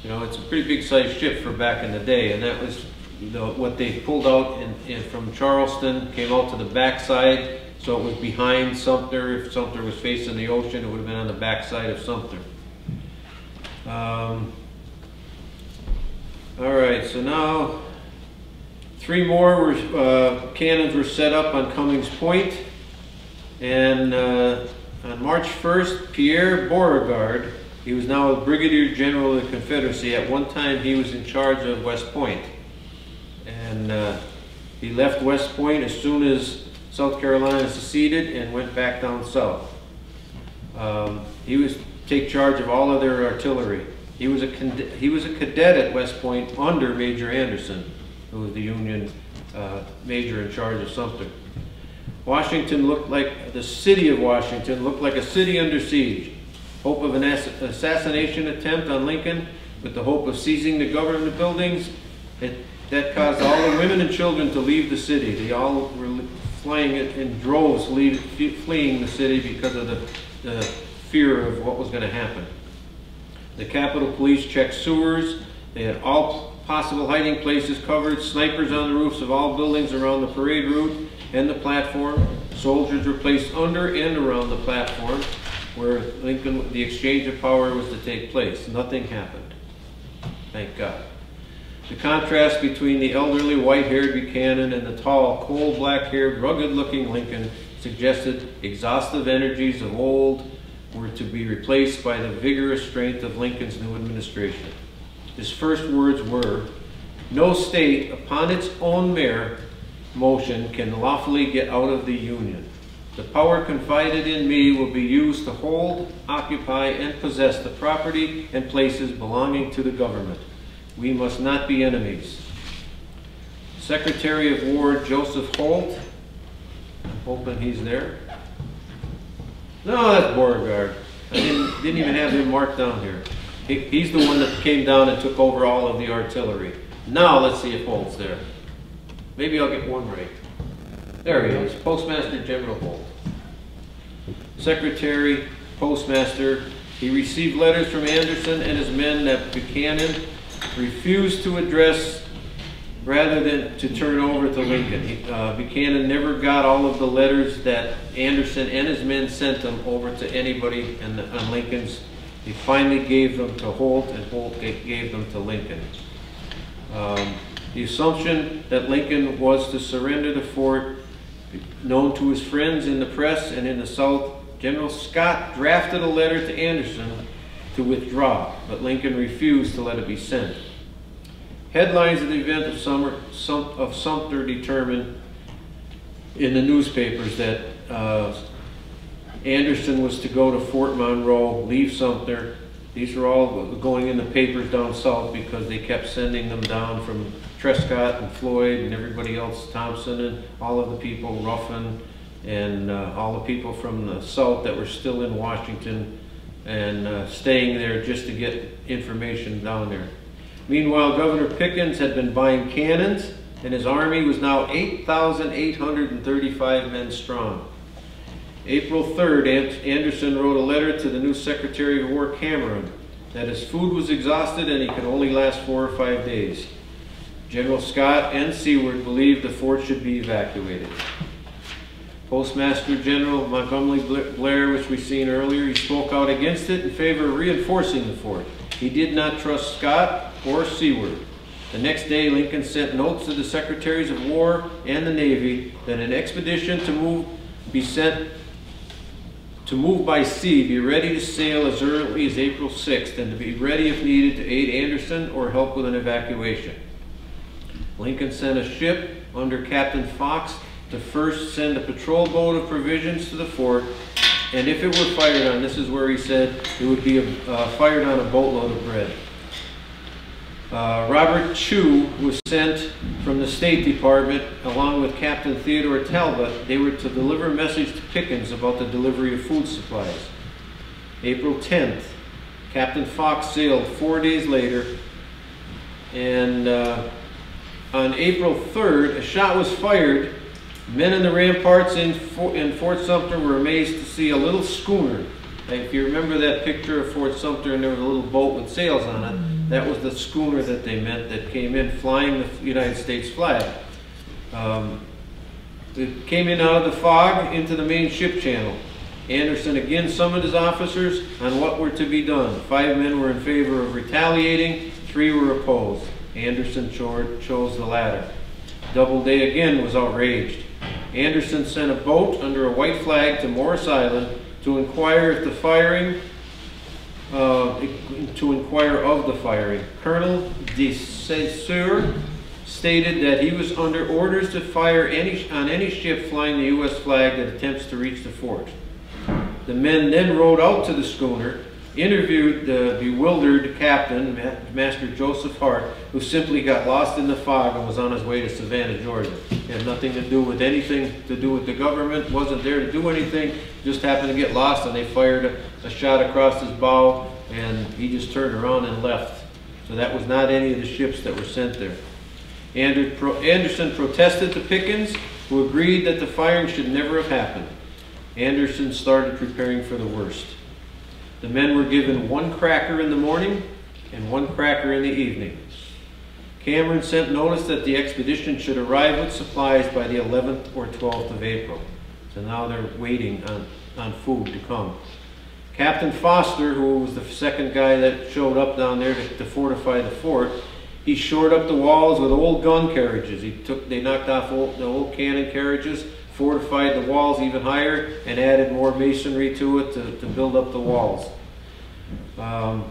you know, it's a pretty big sized ship for back in the day. And that was the, what they pulled out in, in, from Charleston, came out to the backside. So it was behind Sumter. If Sumter was facing the ocean, it would have been on the backside of Sumter. Um, all right, so now three more were, uh, cannons were set up on Cummings Point, and uh, on March 1st, Pierre Beauregard, he was now a brigadier general of the Confederacy. At one time, he was in charge of West Point, and uh, he left West Point as soon as South Carolina seceded and went back down south. Um, he was take charge of all of their artillery. He was a he was a cadet at West Point under Major Anderson, who was the Union uh, major in charge of Sumter. Washington looked like the city of Washington looked like a city under siege. Hope of an assassination attempt on Lincoln, with the hope of seizing the government buildings. It, that caused all the women and children to leave the city. They all were flying in droves, fleeing the city because of the, the fear of what was going to happen. The Capitol Police checked sewers. They had all possible hiding places covered, snipers on the roofs of all buildings around the parade route and the platform. Soldiers were placed under and around the platform where Lincoln, the exchange of power was to take place. Nothing happened. Thank God. The contrast between the elderly white-haired Buchanan and the tall, cold black-haired, rugged-looking Lincoln suggested exhaustive energies of old were to be replaced by the vigorous strength of Lincoln's new administration. His first words were, no state upon its own mere motion can lawfully get out of the Union. The power confided in me will be used to hold, occupy, and possess the property and places belonging to the government. We must not be enemies. Secretary of War Joseph Holt, I'm hoping he's there. No, that's Beauregard. I didn't, didn't even have him marked down here. He, he's the one that came down and took over all of the artillery. Now, let's see if Holt's there. Maybe I'll get one right. There he is, Postmaster General Holt. Secretary, Postmaster, he received letters from Anderson and his men that Buchanan refused to address rather than to turn over to Lincoln. Uh, Buchanan never got all of the letters that Anderson and his men sent him over to anybody and on Lincoln's. He finally gave them to Holt and Holt gave them to Lincoln. Um, The assumption that Lincoln was to surrender the fort, known to his friends in the press and in the South, General Scott drafted a letter to Anderson to withdraw, but Lincoln refused to let it be sent. Headlines of the event of summer, Sum- of Sumter determined in the newspapers that uh, Anderson was to go to Fort Monroe, leave Sumter. These were all going in the papers down south because they kept sending them down from Trescot and Floyd and everybody else, Thompson and all of the people, Ruffin, and uh, all the people from the south that were still in Washington and uh, staying there just to get information down there. Meanwhile, Governor Pickens had been buying cannons, and his army was now 8,835 men strong. April 3rd, Anderson wrote a letter to the new Secretary of War Cameron that his food was exhausted and he could only last four or five days. General Scott and Seward believed the fort should be evacuated. Postmaster General Montgomery Blair, which we've seen earlier, he spoke out against it in favor of reinforcing the fort. He did not trust Scott or Seward. The next day, Lincoln sent notes to the Secretaries of War and the Navy that an expedition to move be sent to move by sea, be ready to sail as early as April 6th, and to be ready if needed to aid Anderson or help with an evacuation. Lincoln sent a ship under Captain Fox to first send a patrol boat of provisions to the fort, and if it were fired on, this is where he said it would be uh, fired on a boatload of bread. Uh, Robert Chew was sent from the State Department along with Captain Theodore Talbot. They were to deliver a message to Pickens about the delivery of food supplies. April 10th, Captain Fox sailed four days later, and uh, on April 3rd, a shot was fired. Men in the ramparts in Fort, in Fort Sumter were amazed to see a little schooner. If you remember that picture of Fort Sumter and there was a little boat with sails on it, that was the schooner that they meant that came in flying the United States flag. Um, it came in out of the fog into the main ship channel. Anderson again summoned his officers on what were to be done. Five men were in favor of retaliating, three were opposed. Anderson chose the latter. Doubleday again was outraged. Anderson sent a boat under a white flag to Morris Island to inquire if the firing, uh, to inquire of the firing. Colonel de Saussure stated that he was under orders to fire any, on any ship flying the U.S. flag that attempts to reach the fort. The men then rowed out to the schooner, interviewed the bewildered captain, Master Joseph Hart, who simply got lost in the fog and was on his way to Savannah, Georgia. He had nothing to do with anything to do with the government, wasn't there to do anything, just happened to get lost and they fired a, a shot across his bow and he just turned around and left. So that was not any of the ships that were sent there. Anderson protested to Pickens, who agreed that the firing should never have happened. Anderson started preparing for the worst. The men were given one cracker in the morning and one cracker in the evening. Cameron sent notice that the expedition should arrive with supplies by the 11th or 12th of April. So now they're waiting on, on food to come. Captain Foster, who was the second guy that showed up down there to, to fortify the fort, he shored up the walls with old gun carriages. He took, they knocked off old, the old cannon carriages, fortified the walls even higher, and added more masonry to it to, to build up the walls. Um,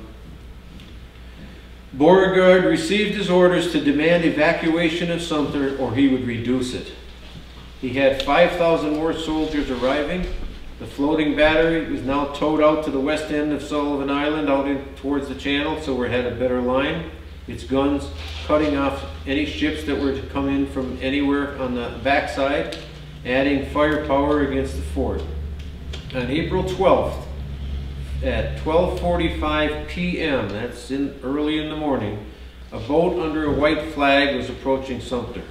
Beauregard received his orders to demand evacuation of Sumter or he would reduce it. He had 5,000 more soldiers arriving. The floating battery was now towed out to the west end of Sullivan Island, out in, towards the channel, so we had a better line. Its guns cutting off any ships that were to come in from anywhere on the backside, adding firepower against the fort. On April 12th, at 12:45 p.m., that's in early in the morning, a boat under a white flag was approaching Sumter.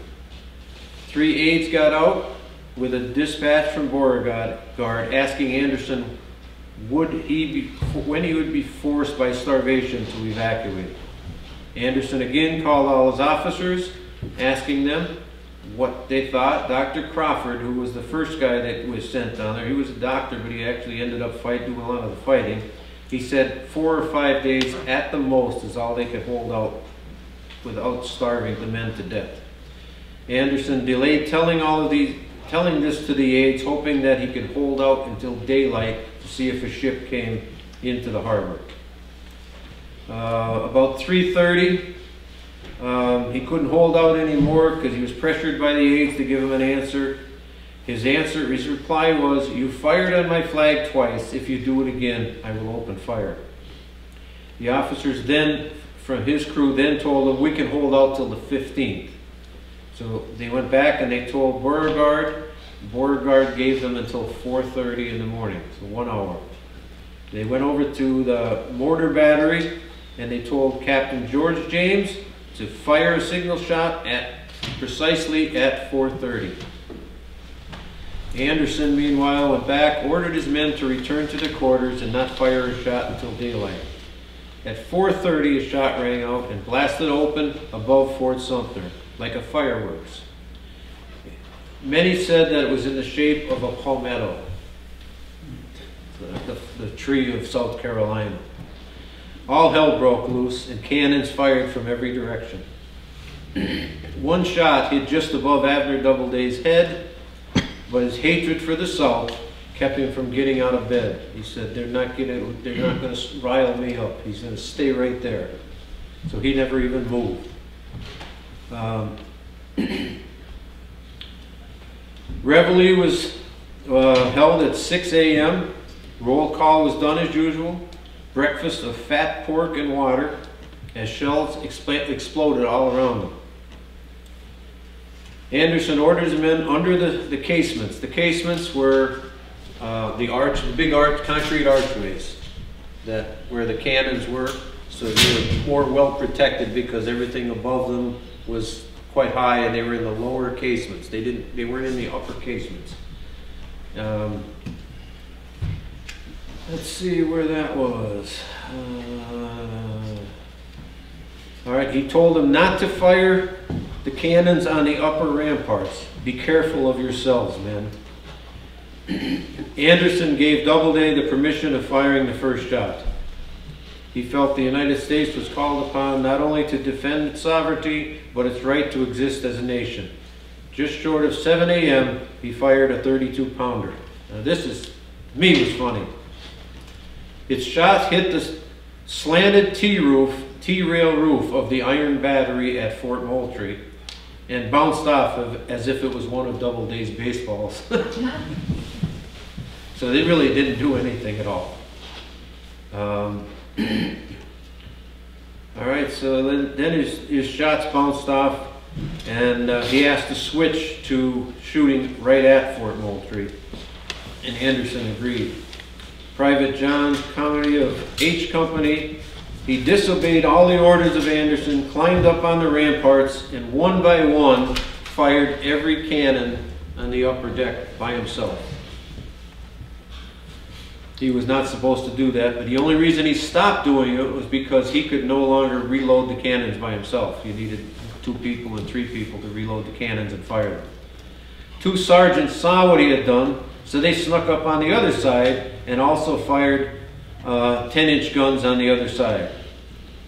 Three aides got out with a dispatch from Beauregard asking Anderson would he be, when he would be forced by starvation to evacuate. Anderson again called all his officers, asking them what they thought. Dr. Crawford, who was the first guy that was sent down there, he was a doctor, but he actually ended up fighting, doing a lot of the fighting. He said four or five days at the most is all they could hold out without starving the men to death. Anderson delayed telling all of these, telling this to the aides, hoping that he could hold out until daylight to see if a ship came into the harbor. Uh, about 3.30, um, he couldn't hold out anymore because he was pressured by the aides to give him an answer. His answer, his reply was, you fired on my flag twice. If you do it again, I will open fire. The officers then, from his crew, then told him, we can hold out till the 15th. So they went back and they told Beauregard. Beauregard gave them until 4.30 in the morning, so one hour. They went over to the mortar battery and they told Captain George James to fire a signal shot at precisely at 4.30. Anderson, meanwhile, went back, ordered his men to return to their quarters and not fire a shot until daylight. At 4.30, a shot rang out and blasted open above Fort Sumter, like a fireworks. Many said that it was in the shape of a palmetto, the, the, the tree of South Carolina. All hell broke loose and cannons fired from every direction. One shot hit just above Abner Doubleday's head, but his hatred for the South kept him from getting out of bed. He said, "They're not getting, they're not going to rile me up. He's going to stay right there." So he never even moved. Um, Reveille was uh, held at 6 a.m. Roll call was done as usual breakfast of fat pork and water as shells exploded all around them. Anderson orders men under the, the casements. The casements were uh, the arch, the big arch, concrete archways that where the cannons were. So they were more well protected because everything above them was quite high, and they were in the lower casements. They didn't. They weren't in the upper casements. Um, Let's see where that was. Uh, all right, he told them not to fire the cannons on the upper ramparts. Be careful of yourselves, men. Anderson gave Doubleday the permission of firing the first shot. He felt the United States was called upon not only to defend its sovereignty, but its right to exist as a nation. Just short of 7 a.m., he fired a 32 pounder. Now, this is, me was funny. Its shot hit the slanted T-roof, T-rail roof of the iron battery at Fort Moultrie and bounced off of, as if it was one of Doubleday's baseballs. so they really didn't do anything at all. Um, all right, so then, then his, his shots bounced off and uh, he asked to switch to shooting right at Fort Moultrie. And Anderson agreed. Private John Connery of H Company. He disobeyed all the orders of Anderson, climbed up on the ramparts, and one by one fired every cannon on the upper deck by himself. He was not supposed to do that, but the only reason he stopped doing it was because he could no longer reload the cannons by himself. You needed two people and three people to reload the cannons and fire them. Two sergeants saw what he had done so they snuck up on the other side and also fired 10-inch uh, guns on the other side.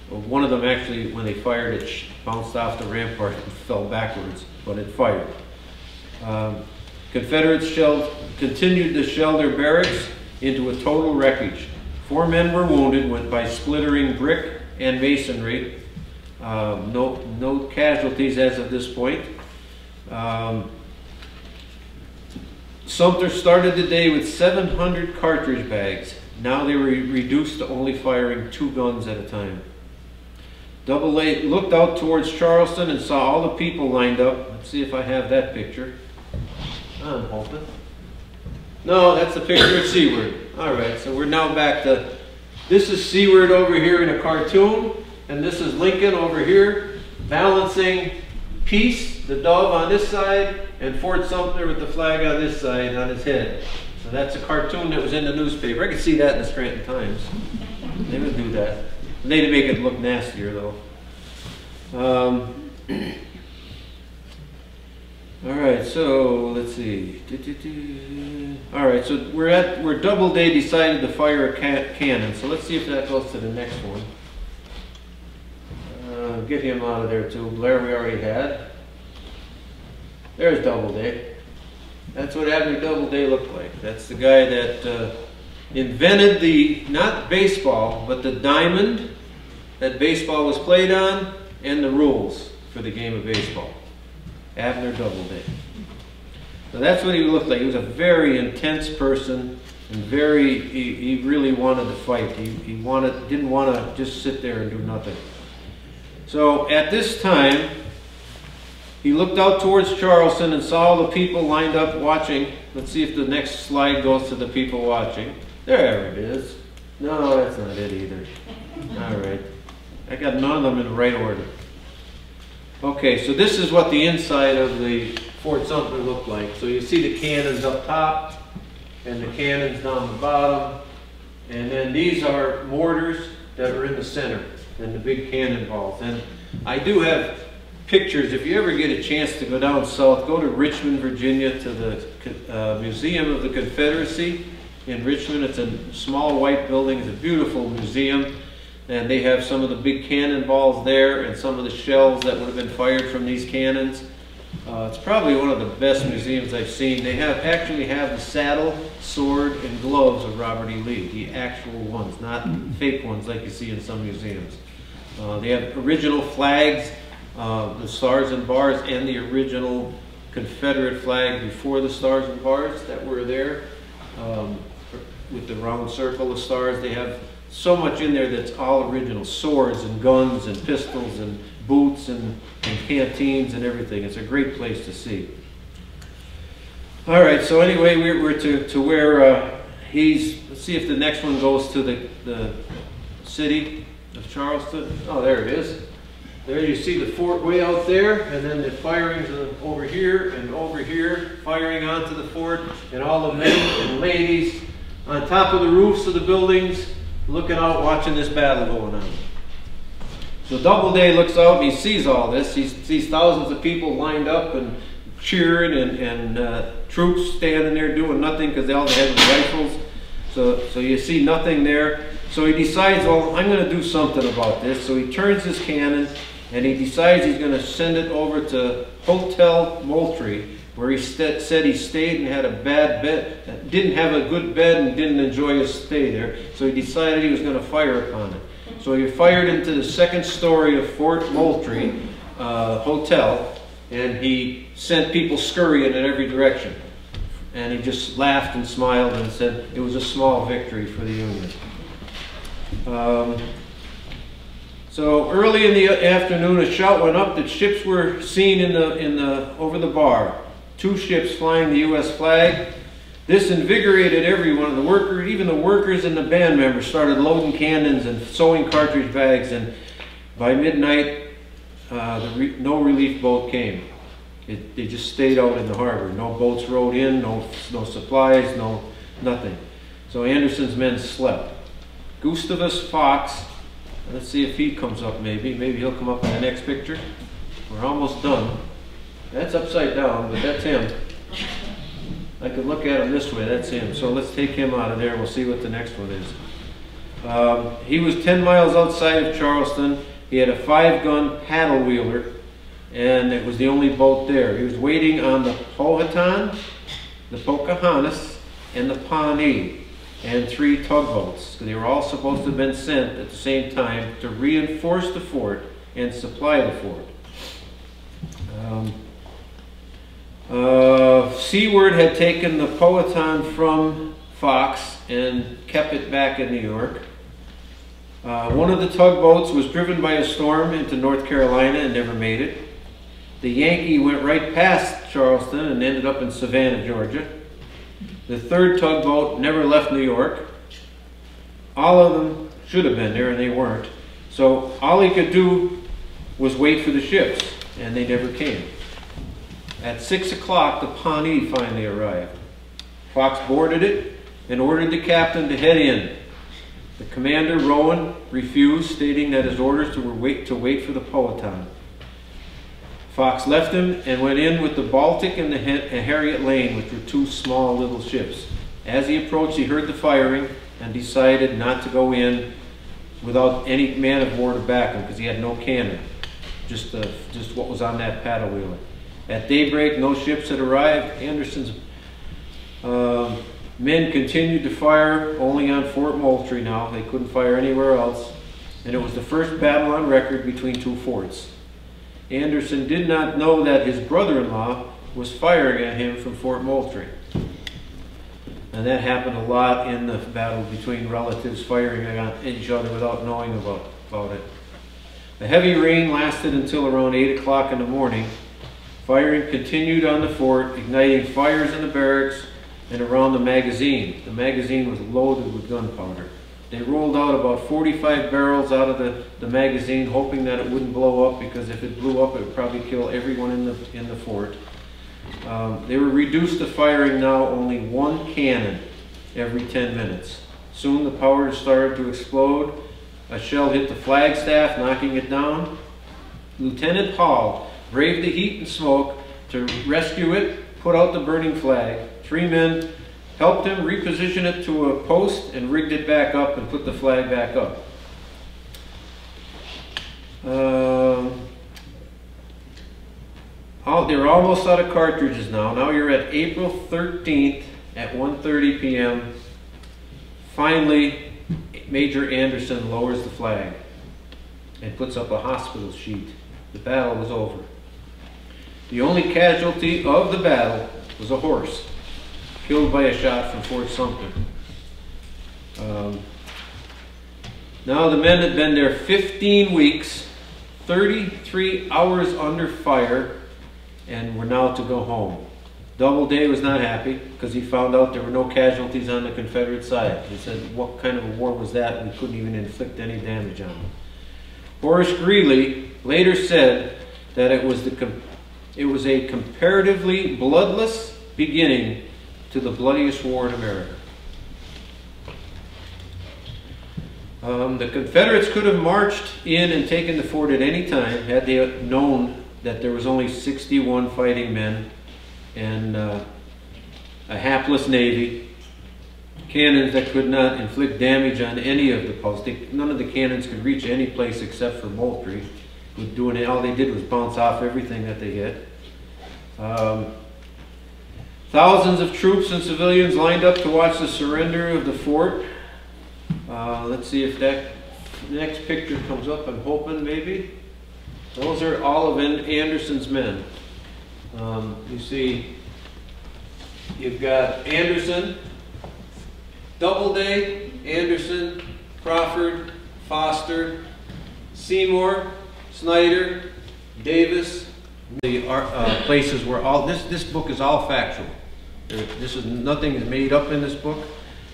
One of them actually, when they fired it, bounced off the rampart and fell backwards, but it fired. Um, Confederates shelled, continued to shell their barracks into a total wreckage. Four men were wounded by splittering brick and masonry. Um, no, no casualties as of this point. Um, Sumter started the day with 700 cartridge bags. Now they were reduced to only firing two guns at a time. Doubleday looked out towards Charleston and saw all the people lined up. Let's see if I have that picture. I'm hoping. No, that's the picture of Seward. All right, so we're now back to, this is Seward over here in a cartoon, and this is Lincoln over here balancing peace, the dove on this side, and Fort Sumter with the flag on this side on his head. So that's a cartoon that was in the newspaper. I could see that in the Scranton Times. They would do that. They'd make it look nastier though. Um, all right, so let's see. All right, so we're at we're Doubleday decided to fire a ca cannon. So let's see if that goes to the next one. Uh, get him out of there too. Blair we already had. There's Doubleday. That's what Abner Doubleday looked like. That's the guy that uh, invented the, not baseball, but the diamond that baseball was played on and the rules for the game of baseball. Abner Doubleday. So that's what he looked like. He was a very intense person and very, he, he really wanted to fight. He, he wanted, didn't want to just sit there and do nothing. So at this time, he looked out towards Charleston and saw all the people lined up watching. Let's see if the next slide goes to the people watching. There it is. No, that's not it either. All right. I got none of them in the right order. Okay, so this is what the inside of the Fort Sumter looked like. So you see the cannons up top and the cannons down the bottom. And then these are mortars that are in the center and the big cannonballs. And I do have pictures. If you ever get a chance to go down south, go to Richmond, Virginia to the uh, Museum of the Confederacy in Richmond. It's a small white building. It's a beautiful museum. And they have some of the big cannonballs there and some of the shells that would have been fired from these cannons. Uh, it's probably one of the best museums I've seen. They have actually have the saddle, sword, and gloves of Robert E. Lee, the actual ones, not fake ones like you see in some museums. Uh, they have original flags uh, the stars and bars and the original Confederate flag before the stars and bars that were there um, with the round circle of stars. They have so much in there that's all original swords and guns and pistols and boots and, and canteens and everything. It's a great place to see. All right, so anyway, we're, we're to, to where uh, he's, let's see if the next one goes to the, the city of Charleston. Oh, there it is. There you see the fort way out there, and then the firings over here and over here, firing onto the fort, and all the men and ladies on top of the roofs of the buildings, looking out, watching this battle going on. So Doubleday looks out and he sees all this. He sees thousands of people lined up and cheering and, and uh, troops standing there doing nothing because they all had rifles. So, so you see nothing there. So he decides, well, I'm going to do something about this. So he turns his cannon and he decides he's going to send it over to Hotel Moultrie, where he st said he stayed and had a bad bed, didn't have a good bed and didn't enjoy his stay there. So he decided he was going to fire upon it. So he fired into the second story of Fort Moultrie uh, Hotel, and he sent people scurrying in every direction. And he just laughed and smiled and said it was a small victory for the Union. Um, so early in the afternoon, a shout went up that ships were seen in the, in the, over the bar. Two ships flying the U.S. flag. This invigorated everyone. Of the workers, even the workers and the band members started loading cannons and sewing cartridge bags. And by midnight, uh, re no relief boat came. It, they just stayed out in the harbor. No boats rode in, no, no supplies, no nothing. So Anderson's men slept. Gustavus Fox Let's see if he comes up maybe. Maybe he'll come up in the next picture. We're almost done. That's upside down, but that's him. I could look at him this way, that's him. So let's take him out of there we'll see what the next one is. Um, he was 10 miles outside of Charleston. He had a five gun paddle wheeler and it was the only boat there. He was waiting on the Powhatan, the Pocahontas, and the Pawnee and three tugboats. They were all supposed to have been sent at the same time to reinforce the fort and supply the fort. Um, Uh, Seward had taken the Powhatan from Fox and kept it back in New York. Uh, one of the tugboats was driven by a storm into North Carolina and never made it. The Yankee went right past Charleston and ended up in Savannah, Georgia. The third tugboat never left New York. All of them should have been there and they weren't. So all he could do was wait for the ships and they never came. At six o'clock, the Pawnee finally arrived. Fox boarded it and ordered the captain to head in. The commander, Rowan, refused, stating that his orders were wait, to wait for the Powhatan. Fox left him and went in with the Baltic and the Harriet Lane, which were two small little ships. As he approached, he heard the firing and decided not to go in without any man of war to back him because he had no cannon, just, uh, just what was on that paddle wheeler. At daybreak, no ships had arrived. Anderson's uh, men continued to fire only on Fort Moultrie now. They couldn't fire anywhere else. And it was the first battle on record between two forts. Anderson did not know that his brother-in-law was firing at him from Fort Moultrie. And that happened a lot in the battle between relatives firing at each other without knowing about, about it. The heavy rain lasted until around 8 o'clock in the morning. Firing continued on the fort, igniting fires in the barracks and around the magazine. The magazine was loaded with gunpowder. They rolled out about 45 barrels out of the, the magazine, hoping that it wouldn't blow up, because if it blew up, it would probably kill everyone in the, in the fort. Um, they were reduced to firing now only one cannon every 10 minutes. Soon the powder started to explode. A shell hit the flagstaff, knocking it down. Lieutenant Hall braved the heat and smoke to rescue it, put out the burning flag. Three men helped him reposition it to a post and rigged it back up and put the flag back up. Um, oh, they're almost out of cartridges now. Now you're at April 13th at 1.30 p.m. Finally, Major Anderson lowers the flag and puts up a hospital sheet. The battle was over. The only casualty of the battle was a horse killed by a shot from Fort Sumter. Um, now the men had been there 15 weeks, 33 hours under fire, and were now to go home. Doubleday was not happy because he found out there were no casualties on the Confederate side. He said, what kind of a war was that? We couldn't even inflict any damage on them. Horace Greeley later said that it was, the it was a comparatively bloodless beginning to the bloodiest war in America. Um, the Confederates could have marched in and taken the fort at any time had they known that there was only 61 fighting men and uh, a hapless navy, cannons that could not inflict damage on any of the posts. They, none of the cannons could reach any place except for Moultrie. Doing it, all they did was bounce off everything that they hit. Um, thousands of troops and civilians lined up to watch the surrender of the fort. Uh, let's see if that next picture comes up. I'm hoping maybe. Those are all of Anderson's men. Um, you see, you've got Anderson, Doubleday, Anderson, Crawford, Foster, Seymour, Snyder, Davis, the uh, places where all, this, this book is all factual. This is, nothing is made up in this book.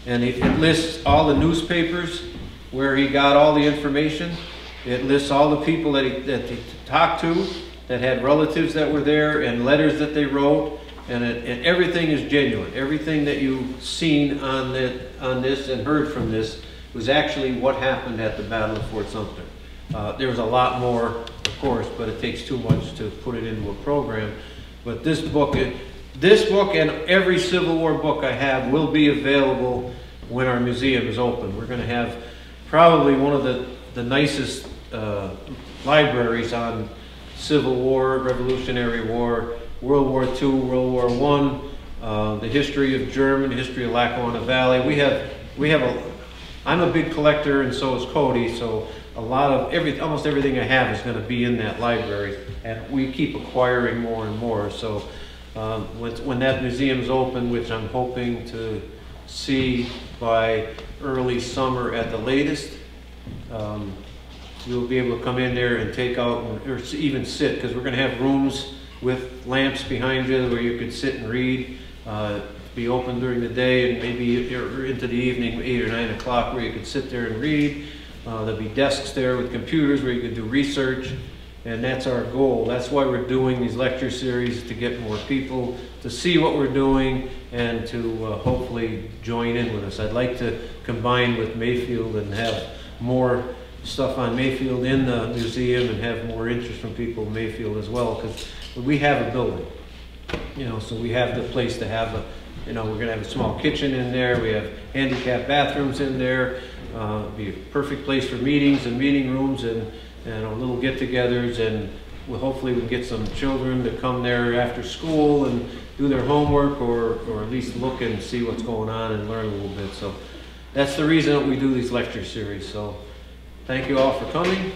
And it, it lists all the newspapers where he got all the information. It lists all the people that he, that he talked to, that had relatives that were there, and letters that they wrote, and, it, and everything is genuine. Everything that you've seen on, the, on this and heard from this was actually what happened at the Battle of Fort Sumter. Uh, there was a lot more, of course, but it takes too much to put it into a program. But this book, it, this book and every Civil War book I have will be available when our museum is open. We're going to have probably one of the, the nicest uh, libraries on Civil War, Revolutionary War, World War II, World War I, uh, the history of Jermyn, history of Lackawanna Valley. We have, we have a, I'm a big collector and so is Cody, so a lot of, every, almost everything I have is going to be in that library. And we keep acquiring more and more. So Um, When, when that museum's open, which I'm hoping to see by early summer at the latest, um, you'll be able to come in there and take out, or even sit, because we're gonna have rooms with lamps behind you where you could sit and read. Uh, Be open during the day and maybe into the evening, eight or nine o'clock, where you could sit there and read. Uh, There'll be desks there with computers where you could do research, and that's our goal. That's why we're doing these lecture series, to get more people to see what we're doing and to uh, hopefully join in with us. I'd like to combine with Mayfield and have more stuff on Mayfield in the museum and have more interest from people in Mayfield as well, because we have a building. You know, so we have the place to have a, you know, we're gonna have a small kitchen in there, we have handicap bathrooms in there. Uh, be a perfect place for meetings and meeting rooms and, and uh, little get-togethers and we'll hopefully we can get some children to come there after school and do their homework or, or at least look and see what's going on and learn a little bit. So that's the reason that we do these lecture series. So thank you all for coming.